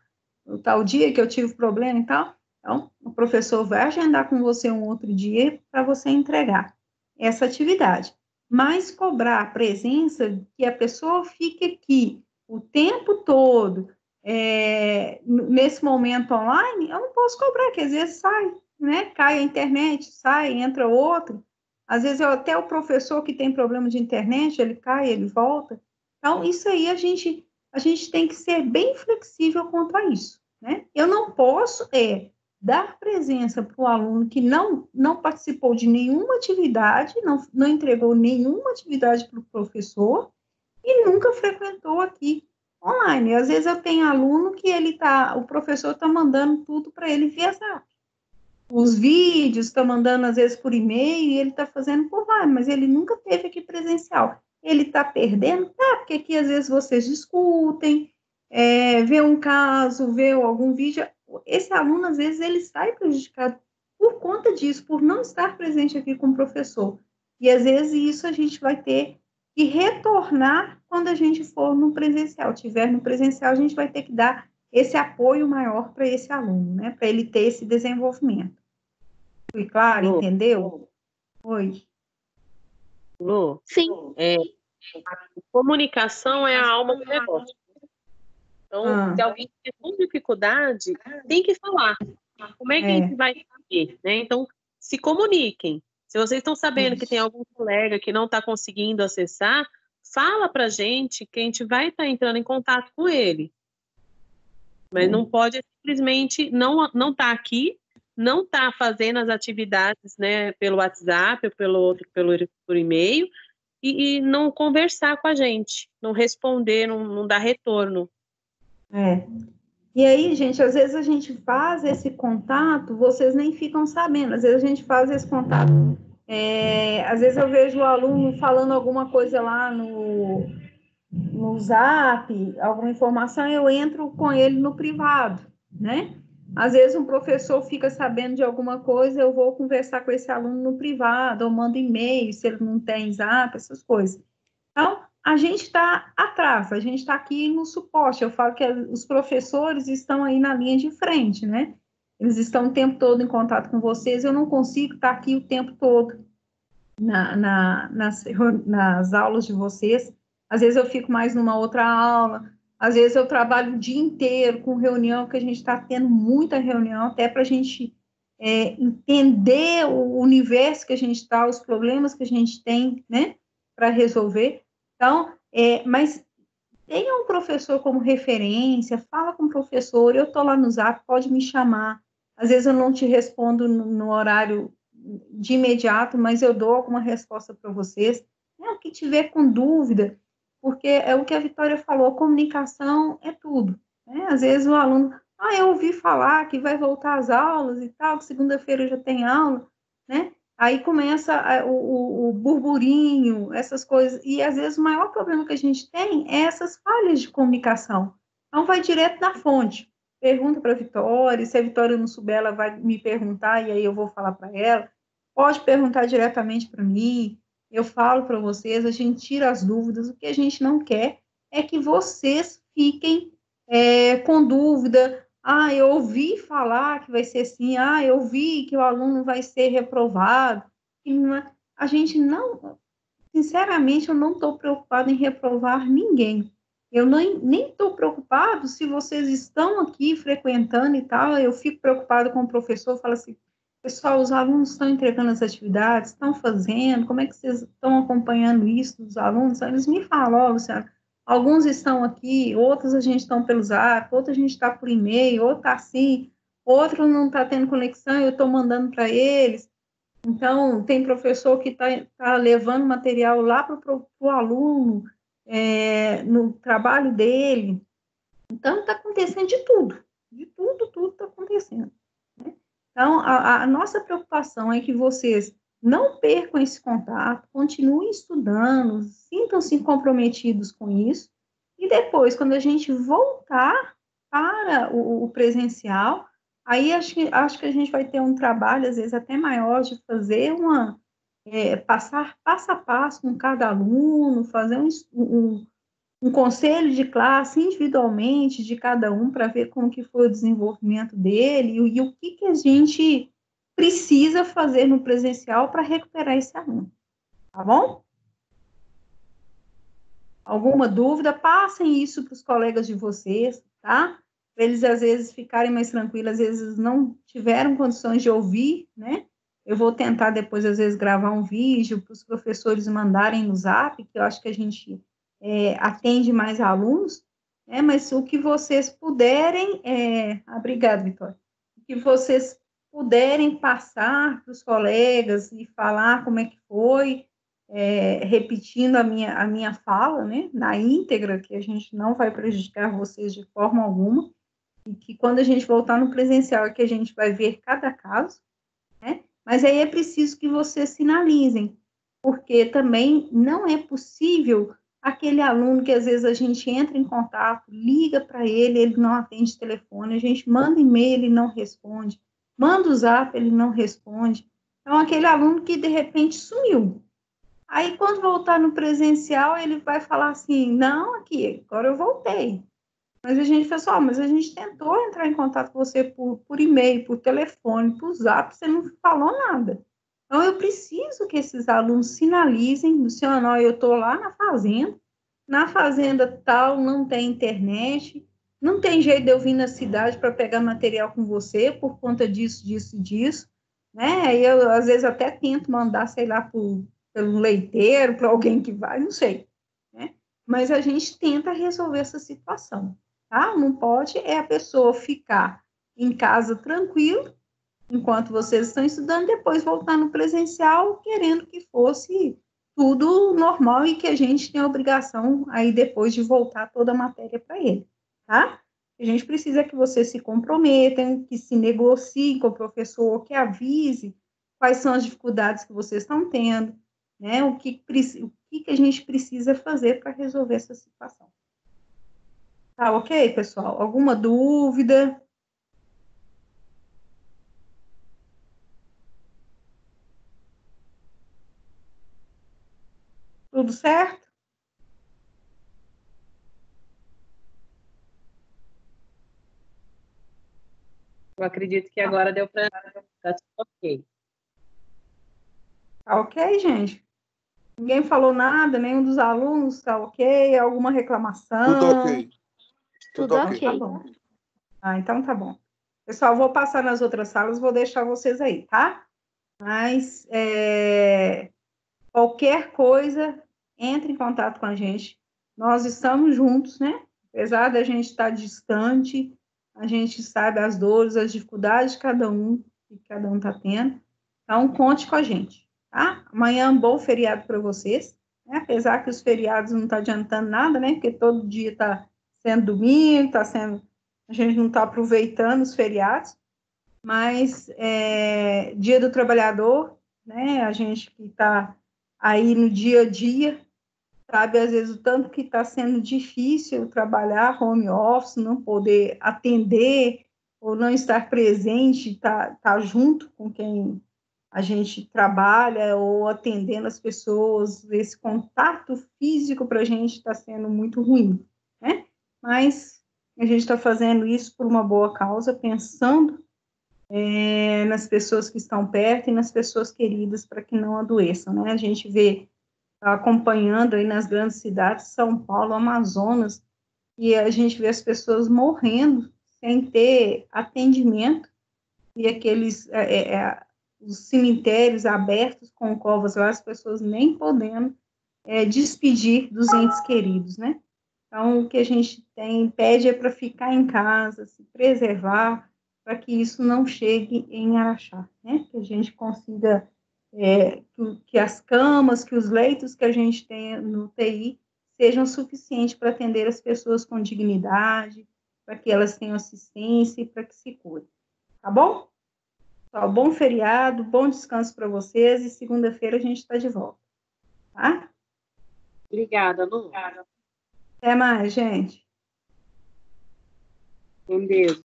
tal dia que eu tive problema e tal. Então, o professor vai agendar com você um outro dia para você entregar essa atividade. mas cobrar a presença que a pessoa fique aqui o tempo todo, é, nesse momento online, eu não posso cobrar, que às vezes sai, né? Cai a internet, sai, entra outro. Às vezes até o professor que tem problema de internet, ele cai, ele volta. Então, isso aí a gente, a gente tem que ser bem flexível quanto a isso. Né? Eu não posso é, dar presença para o aluno que não, não participou de nenhuma atividade, não, não entregou nenhuma atividade para o professor e nunca frequentou aqui online. Às vezes eu tenho aluno que ele tá, o professor está mandando tudo para ele via Zap. Os vídeos está mandando às vezes por e-mail e ele está fazendo por lá, mas ele nunca teve aqui presencial. Ele está perdendo? Tá, porque aqui às vezes vocês discutem, é, vê um caso, vê algum vídeo, esse aluno, às vezes, ele sai prejudicado por conta disso, por não estar presente aqui com o professor. E, às vezes, isso a gente vai ter que retornar quando a gente for no presencial. Tiver no presencial, a gente vai ter que dar esse apoio maior para esse aluno, né? Para ele ter esse desenvolvimento. Fui claro, Lu, entendeu? Oi. Lu, Sim. É, a comunicação é a alma do negócio. Então, ah. se alguém tem com dificuldade, tem que falar. Como é que é. a gente vai saber? Né? Então, se comuniquem. Se vocês estão sabendo Isso. que tem algum colega que não está conseguindo acessar, fala para a gente que a gente vai estar tá entrando em contato com ele. Mas não pode simplesmente não não estar tá aqui, não estar tá fazendo as atividades, né, pelo WhatsApp pelo outro, pelo por e-mail e, e, não conversar com a gente, não responder, não, não dar retorno. É. E aí, gente, às vezes a gente faz esse contato, vocês nem ficam sabendo. Às vezes a gente faz esse contato. É, às vezes eu vejo o aluno falando alguma coisa lá no, no zap, alguma informação, eu entro com ele no privado, né? Às vezes um professor fica sabendo de alguma coisa, eu vou conversar com esse aluno no privado, ou mando e-mail, se ele não tem zap, essas coisas. Então, a gente está atrás, a gente está aqui no suporte. Eu falo que os professores estão aí na linha de frente, né? Eles estão o tempo todo em contato com vocês, eu não consigo estar aqui o tempo todo na, na, nas, nas aulas de vocês. Às vezes eu fico mais numa outra aula, às vezes eu trabalho o dia inteiro com reunião, que a gente está tendo muita reunião, até para a gente é, entender o universo que a gente está, os problemas que a gente tem, né, para resolver. Então, é, mas tenha um professor como referência, fala com o professor, eu estou lá no Zap, pode me chamar. Às vezes eu não te respondo no, no horário de imediato, mas eu dou alguma resposta para vocês. É o que tiver com dúvida, porque é o que a Vitória falou, comunicação é tudo. Né? Às vezes o aluno, ah, eu ouvi falar que vai voltar às aulas e tal, segunda-feira já tem aula, né? Aí começa o, o, o, burburinho, essas coisas. E às vezes o maior problema que a gente tem é essas falhas de comunicação. Então vai direto na fonte. Pergunta para a Vitória, se a Vitória não souber, ela vai me perguntar e aí eu vou falar para ela. Pode perguntar diretamente para mim. Eu falo para vocês, a gente tira as dúvidas. O que a gente não quer é que vocês fiquem é, com dúvida, ah, eu ouvi falar que vai ser assim. Ah, eu vi que o aluno vai ser reprovado. É, a gente não, sinceramente, eu não estou preocupado em reprovar ninguém. Eu nem estou preocupado se vocês estão aqui frequentando e tal. Eu fico preocupado com o professor, fala assim, pessoal, os alunos estão entregando as atividades, estão fazendo, como é que vocês estão acompanhando isso dos alunos? Eles me falam, Alguns estão aqui, outros a gente está pelo zap, outros a gente está por e-mail, outro está assim, outro não está tendo conexão, eu estou mandando para eles. Então, tem professor que está tá levando material lá para o aluno, é, no trabalho dele. Então, está acontecendo de tudo, de tudo, tudo está acontecendo. Então, a, a nossa preocupação é que vocês não percam esse contato, continuem estudando, sintam-se comprometidos com isso, e depois, quando a gente voltar para o, o presencial, aí acho que, acho que a gente vai ter um trabalho, às vezes, até maior, de fazer uma. É, passar passo a passo com cada aluno, fazer um, um, um conselho de classe individualmente de cada um para ver como que foi o desenvolvimento dele e, e o que, que a gente precisa fazer no presencial para recuperar esse aluno. Tá bom? alguma dúvida, passem isso para os colegas de vocês, tá? Para eles, às vezes, ficarem mais tranquilos, às vezes não tiveram condições de ouvir, né? Eu vou tentar depois, às vezes, gravar um vídeo para os professores mandarem no zap, que eu acho que a gente é, atende mais alunos, né? Mas o que vocês puderem, é... ah, obrigada, Vitória, o que vocês puderem passar para os colegas e falar como é que foi, é, repetindo a minha, a minha fala, né, na íntegra, que a gente não vai prejudicar vocês de forma alguma, e que quando a gente voltar no presencial é que a gente vai ver cada caso, né, mas aí é preciso que vocês sinalizem, porque também não é possível aquele aluno que às vezes a gente entra em contato, liga para ele, ele não atende telefone, a gente manda e-mail, ele não responde, manda o zap, ele não responde. Então, aquele aluno que de repente sumiu, Aí, quando voltar no presencial, ele vai falar assim: não, aqui, agora eu voltei. Mas a gente fala assim: mas a gente tentou entrar em contato com você por, por e-mail, por telefone, por zap, você não falou nada. Então, eu preciso que esses alunos sinalizem: no seu anel, eu estou lá na fazenda, na fazenda tal não tem internet, não tem jeito de eu vir na cidade para pegar material com você por conta disso, disso disso. Né? Eu, às vezes, até tento mandar, sei lá, por pelo leiteiro, para alguém que vai, não sei. Né? Mas a gente tenta resolver essa situação. Tá? Não pode é a pessoa ficar em casa tranquilo, enquanto vocês estão estudando, depois voltar no presencial, querendo que fosse tudo normal e que a gente tem a obrigação aí depois de voltar toda a matéria para ele, tá? A gente precisa que vocês se comprometam, que se negociem com o professor, que avise quais são as dificuldades que vocês estão tendo, né? O que, o que a gente precisa fazer para resolver essa situação. Tá ok, pessoal? Alguma dúvida? Tudo certo? Eu acredito que agora deu para. Tá tudo ok. Tá ok, gente? Ninguém falou nada, nenhum dos alunos está ok? Alguma reclamação? Tudo ok. Tudo, Tudo ok. Tá bom. Ah, então tá bom. Pessoal, vou passar nas outras salas, vou deixar vocês aí, tá? Mas é, qualquer coisa, entre em contato com a gente. Nós estamos juntos, né? Apesar da gente estar distante, a gente sabe as dores, as dificuldades de cada um, que cada um está tendo. Então, conte com a gente. Tá? Amanhã é um bom feriado para vocês, né? apesar que os feriados não estão tá adiantando nada, né? Porque todo dia está sendo domingo, está sendo. A gente não está aproveitando os feriados, mas é, dia do trabalhador, né? A gente que está aí no dia a dia, sabe, às vezes o tanto que está sendo difícil trabalhar home office, não poder atender ou não estar presente, estar tá, tá junto com quem a gente trabalha ou atendendo as pessoas, esse contato físico para a gente está sendo muito ruim, né? Mas a gente está fazendo isso por uma boa causa, pensando é, nas pessoas que estão perto e nas pessoas queridas para que não adoeçam, né? A gente vê acompanhando aí nas grandes cidades, São Paulo, Amazonas, e a gente vê as pessoas morrendo sem ter atendimento e aqueles é, é, os cemitérios abertos com covas lá, as pessoas nem podendo é, despedir dos entes queridos, né? Então, o que a gente tem, pede é para ficar em casa, se preservar, para que isso não chegue em Araxá, né? Que a gente consiga é, que, que, as camas, que os leitos que a gente tem no TI sejam suficientes para atender as pessoas com dignidade, para que elas tenham assistência e para que se curem. Tá bom? Pessoal, bom feriado, bom descanso para vocês e segunda-feira a gente está de volta. Tá? Obrigada, Lu. Até mais, gente. Um beijo.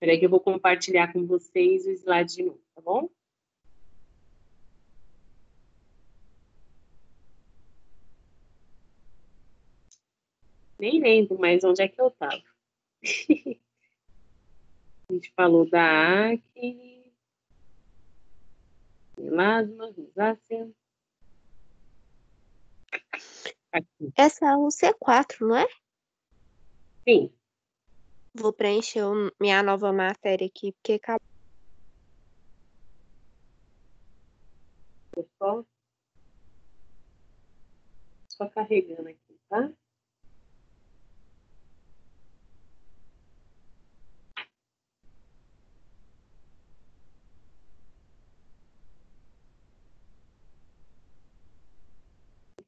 Espera que eu vou compartilhar com vocês o slide de novo, tá bom? Nem lembro mais onde é que eu estava. a gente falou da Acne. Melasma, rosácea. Aqui. Essa é o C4, não é? Sim. Vou preencher minha nova matéria aqui, porque acabou. Só, só carregando aqui, tá?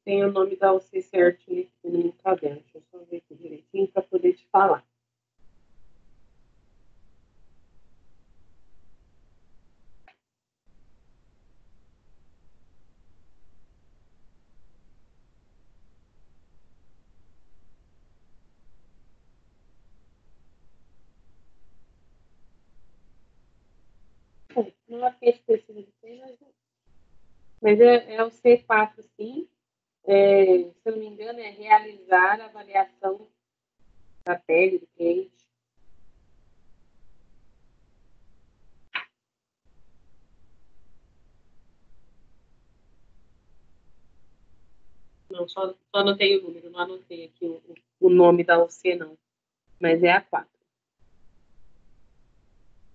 Tem o nome da UC certinho no caderno. Deixa eu só ver aqui direitinho para poder te falar. Bom, Não é específico mas, é, é o C4, sim. É, se eu não me engano, é realizar a avaliação da pele do cliente. Não, só, só anotei o número, não anotei aqui o, o nome da UC, não. Mas é a 4.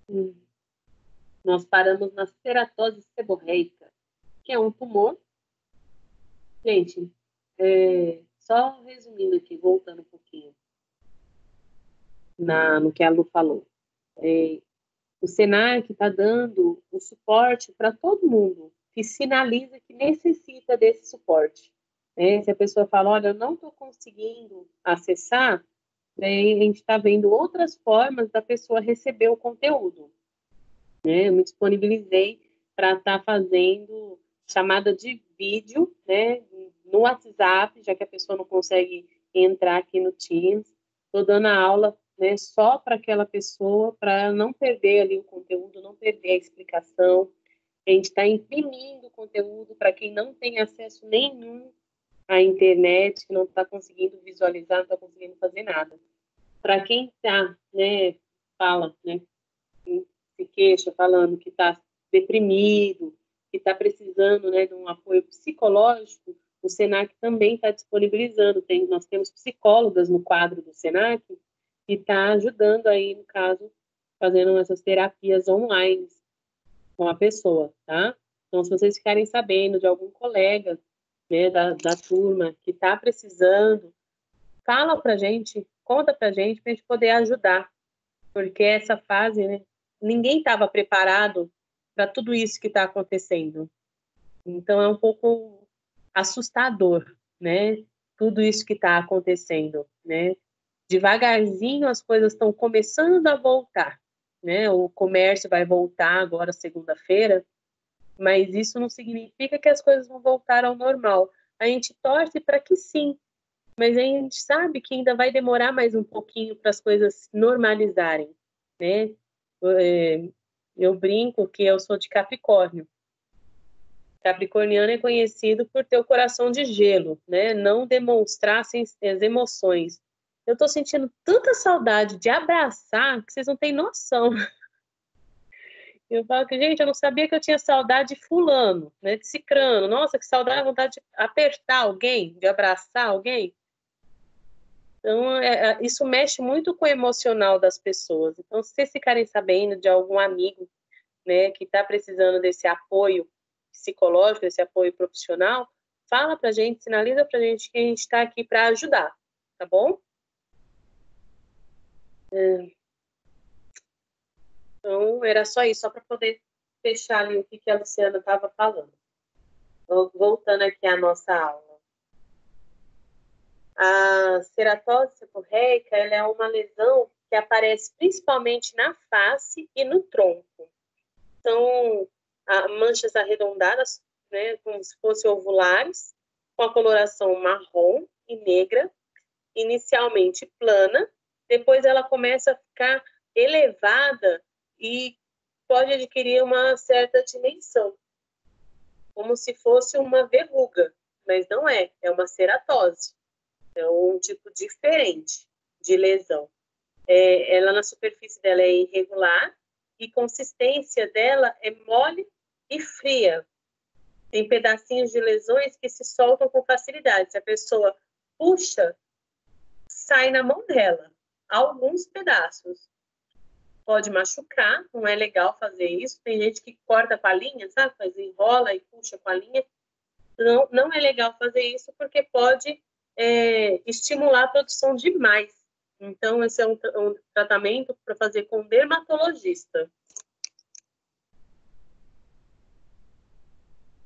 Hum. Nós paramos na ceratose seborreica, que é um tumor. Gente, é, só resumindo aqui, voltando um pouquinho na, no que a Lu falou. É, o Senac está dando o suporte para todo mundo que sinaliza que necessita desse suporte. né? se a pessoa fala, olha, eu não estou conseguindo acessar, né, a gente está vendo outras formas da pessoa receber o conteúdo. Né? Eu me disponibilizei para estar tá fazendo chamada de vídeo, né, no WhatsApp, já que a pessoa não consegue entrar aqui no Teams. Estou dando a aula né, só para aquela pessoa, para não perder ali o conteúdo, não perder a explicação. A gente está imprimindo conteúdo para quem não tem acesso nenhum à internet, que não está conseguindo visualizar, não está conseguindo fazer nada. Para quem está, né, fala, né, queixa falando que está deprimido, que está precisando né, de um apoio psicológico, o SENAC também está disponibilizando. Tem, nós temos psicólogas no quadro do SENAC que está ajudando aí, no caso, fazendo essas terapias online com a pessoa, tá? Então, se vocês ficarem sabendo de algum colega né, da, da turma que está precisando, fala para gente, conta para gente, para a gente poder ajudar, porque essa fase, né, ninguém estava preparado para tudo isso que está acontecendo. Então, é um pouco assustador, né? Tudo isso que está acontecendo, né? Devagarzinho as coisas estão começando a voltar, né? O comércio vai voltar agora segunda-feira, mas isso não significa que as coisas vão voltar ao normal. A gente torce para que sim, mas a gente sabe que ainda vai demorar mais um pouquinho para as coisas normalizarem, né? Eu brinco que eu sou de Capricórnio. Capricorniano é conhecido por ter o coração de gelo, né? Não demonstrar as emoções. Eu estou sentindo tanta saudade de abraçar que vocês não têm noção. Eu falo que, gente, eu não sabia que eu tinha saudade de fulano, né? De cicrano. Nossa, que saudade, vontade de apertar alguém, de abraçar alguém. Então, é, é, isso mexe muito com o emocional das pessoas. Então, se vocês ficarem sabendo de algum amigo, né, que está precisando desse apoio psicológico, desse apoio profissional, fala para a gente, sinaliza para a gente que a gente está aqui para ajudar, tá bom? É. Então, era só isso, só para poder fechar ali o que, que a Luciana estava falando. Voltando aqui à nossa aula. A ceratose seborreica ela é uma lesão que aparece principalmente na face e no tronco. São manchas arredondadas, né, como se fossem ovulares, com a coloração marrom e negra, inicialmente plana, depois ela começa a ficar elevada e pode adquirir uma certa dimensão, como se fosse uma verruga, mas não é, é uma ceratose. É um tipo diferente de lesão. É, ela na superfície dela é irregular e consistência dela é mole e fria. Tem pedacinhos de lesões que se soltam com facilidade. Se a pessoa puxa, sai na mão dela. Alguns pedaços. Pode machucar, não é legal fazer isso. Tem gente que corta com a linha, sabe? Faz, enrola e puxa com a linha. Não, não é legal fazer isso porque pode é, estimular a produção demais. Então, esse é um, um tratamento para fazer com dermatologista.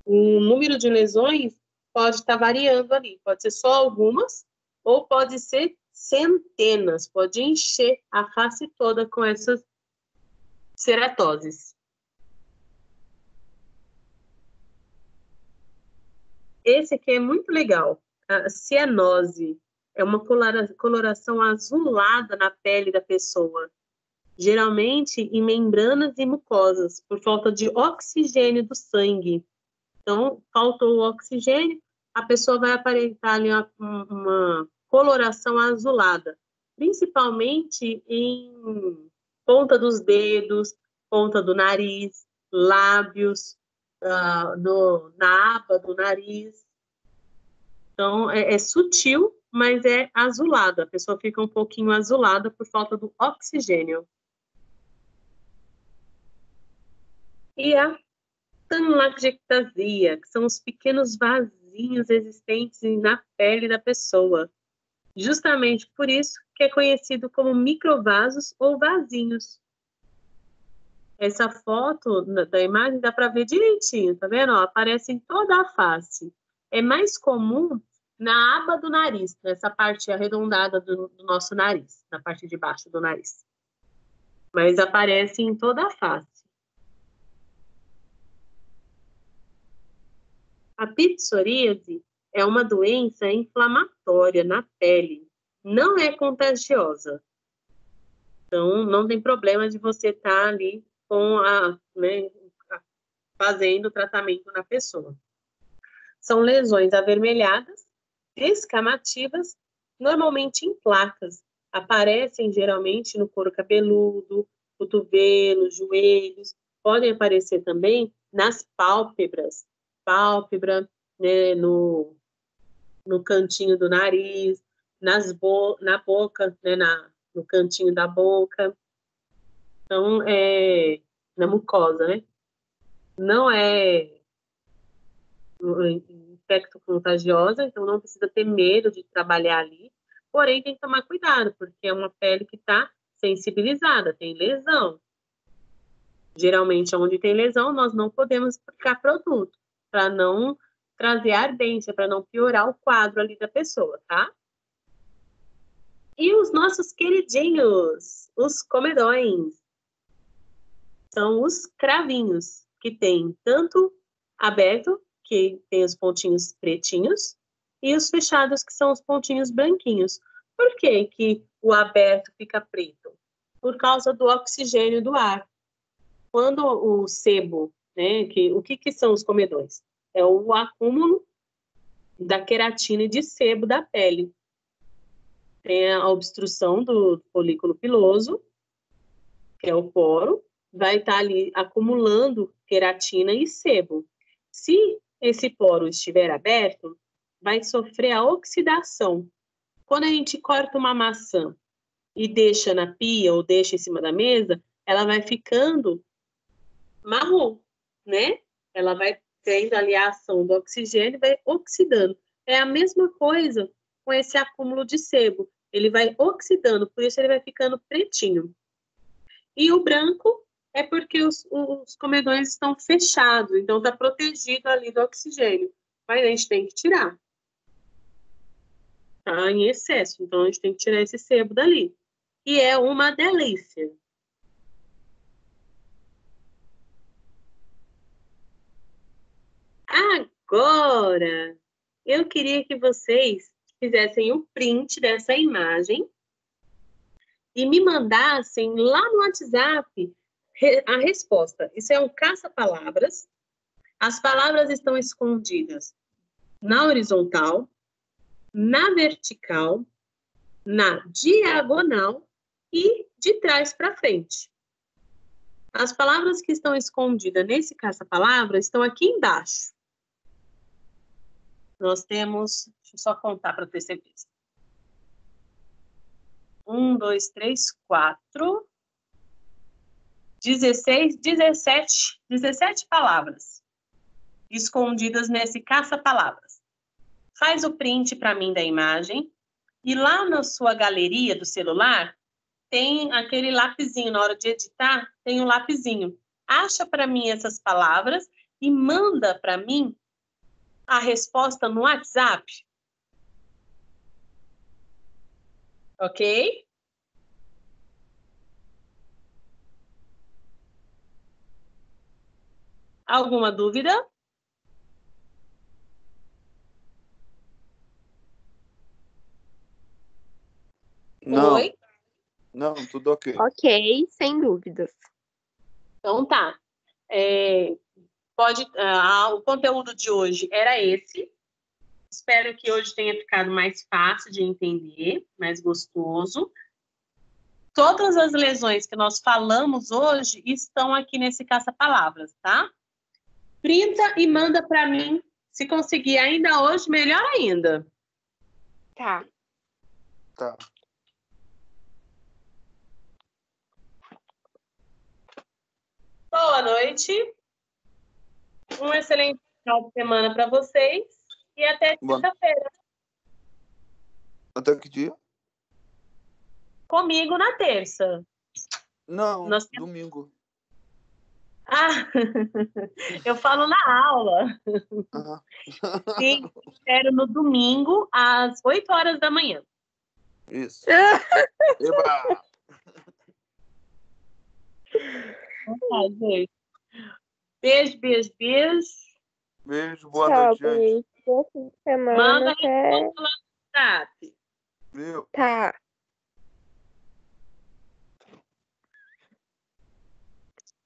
O número de lesões pode estar variando ali, pode ser só algumas ou pode ser centenas, pode encher a face toda com essas ceratoses. Esse aqui é muito legal, cianose. É uma coloração azulada na pele da pessoa, geralmente em membranas e mucosas, por falta de oxigênio do sangue. Então, faltou o oxigênio, a pessoa vai aparentar ali uma, uma coloração azulada, principalmente em ponta dos dedos, ponta do nariz, lábios, uh, no, na aba do nariz. Então, é, é sutil, mas é azulada. A pessoa fica um pouquinho azulada por falta do oxigênio. E a tanlactectasia, que são os pequenos vasinhos existentes na pele da pessoa. Justamente por isso que é conhecido como microvasos ou vasinhos. Essa foto da imagem dá para ver direitinho, tá vendo? Aparece em toda a face. É mais comum na aba do nariz, nessa parte arredondada do, do nosso nariz, na parte de baixo do nariz. Mas aparece em toda a face. A psoríase é uma doença inflamatória na pele, não é contagiosa. Então, não tem problema de você estar tá ali com a, né, fazendo o tratamento na pessoa. São lesões avermelhadas, descamativas, normalmente em placas. Aparecem geralmente no couro cabeludo, cotovelo, joelhos, podem aparecer também nas pálpebras, pálpebra, né, no, no cantinho do nariz, nas bo na boca, né, na, no cantinho da boca. Então, é na mucosa, né? Não é infecto contagiosa, então não precisa ter medo de trabalhar ali. Porém, tem que tomar cuidado, porque é uma pele que está sensibilizada, tem lesão. Geralmente, onde tem lesão, nós não podemos aplicar produto para não trazer ardência, para não piorar o quadro ali da pessoa, tá? E os nossos queridinhos, os comedões, são os cravinhos, que tem tanto aberto, que tem os pontinhos pretinhos, e os fechados, que são os pontinhos branquinhos. Por que, que o aberto fica preto? Por causa do oxigênio do ar. Quando o sebo né? Que, o que, que são os comedões? É o acúmulo da queratina e de sebo da pele. Tem a obstrução do folículo piloso, que é o poro, vai estar tá ali acumulando queratina e sebo. Se esse poro estiver aberto, vai sofrer a oxidação. Quando a gente corta uma maçã e deixa na pia ou deixa em cima da mesa, ela vai ficando marrom né? Ela vai tendo ali a ação do oxigênio e vai oxidando. É a mesma coisa com esse acúmulo de sebo. Ele vai oxidando, por isso ele vai ficando pretinho. E o branco é porque os, os comedões estão fechados, então está protegido ali do oxigênio. Mas a gente tem que tirar. Tá em excesso, então a gente tem que tirar esse sebo dali. E é uma delícia. Agora, eu queria que vocês fizessem um print dessa imagem e me mandassem lá no WhatsApp a resposta. Isso é um caça-palavras. As palavras estão escondidas na horizontal, na vertical, na diagonal e de trás para frente. As palavras que estão escondidas nesse caça-palavra estão aqui embaixo. Nós temos, deixa eu só contar para ter certeza. Um, dois, três, quatro. 16, 17, 17 palavras escondidas nesse caça-palavras. Faz o print para mim da imagem e lá na sua galeria do celular tem aquele lapisinho, na hora de editar, tem um lapisinho. Acha para mim essas palavras e manda para mim a resposta no WhatsApp. Ok? Alguma dúvida? Não, Oi? não, tudo ok. Ok, sem dúvidas. Então tá. É, pode, ah, o conteúdo de hoje era esse. Espero que hoje tenha ficado mais fácil de entender, mais gostoso. Todas as lesões que nós falamos hoje estão aqui nesse caça-palavras, tá? Printa e manda para mim. Se conseguir ainda hoje, melhor ainda. Tá. Tá. Boa noite. Um excelente final de semana para vocês. E até quinta-feira. Até que dia? Comigo na terça. Não, Nós domingo. Ah, eu falo na aula. Aham. Sim, espero no domingo, às 8 horas da manhã. Isso. Eba! Gente. Beijo, beijo, beijo. Beijo, boa Tchau, noite, gente. de semana. Manda até... resposta lá no WhatsApp. Viu? Tá.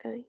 Ai,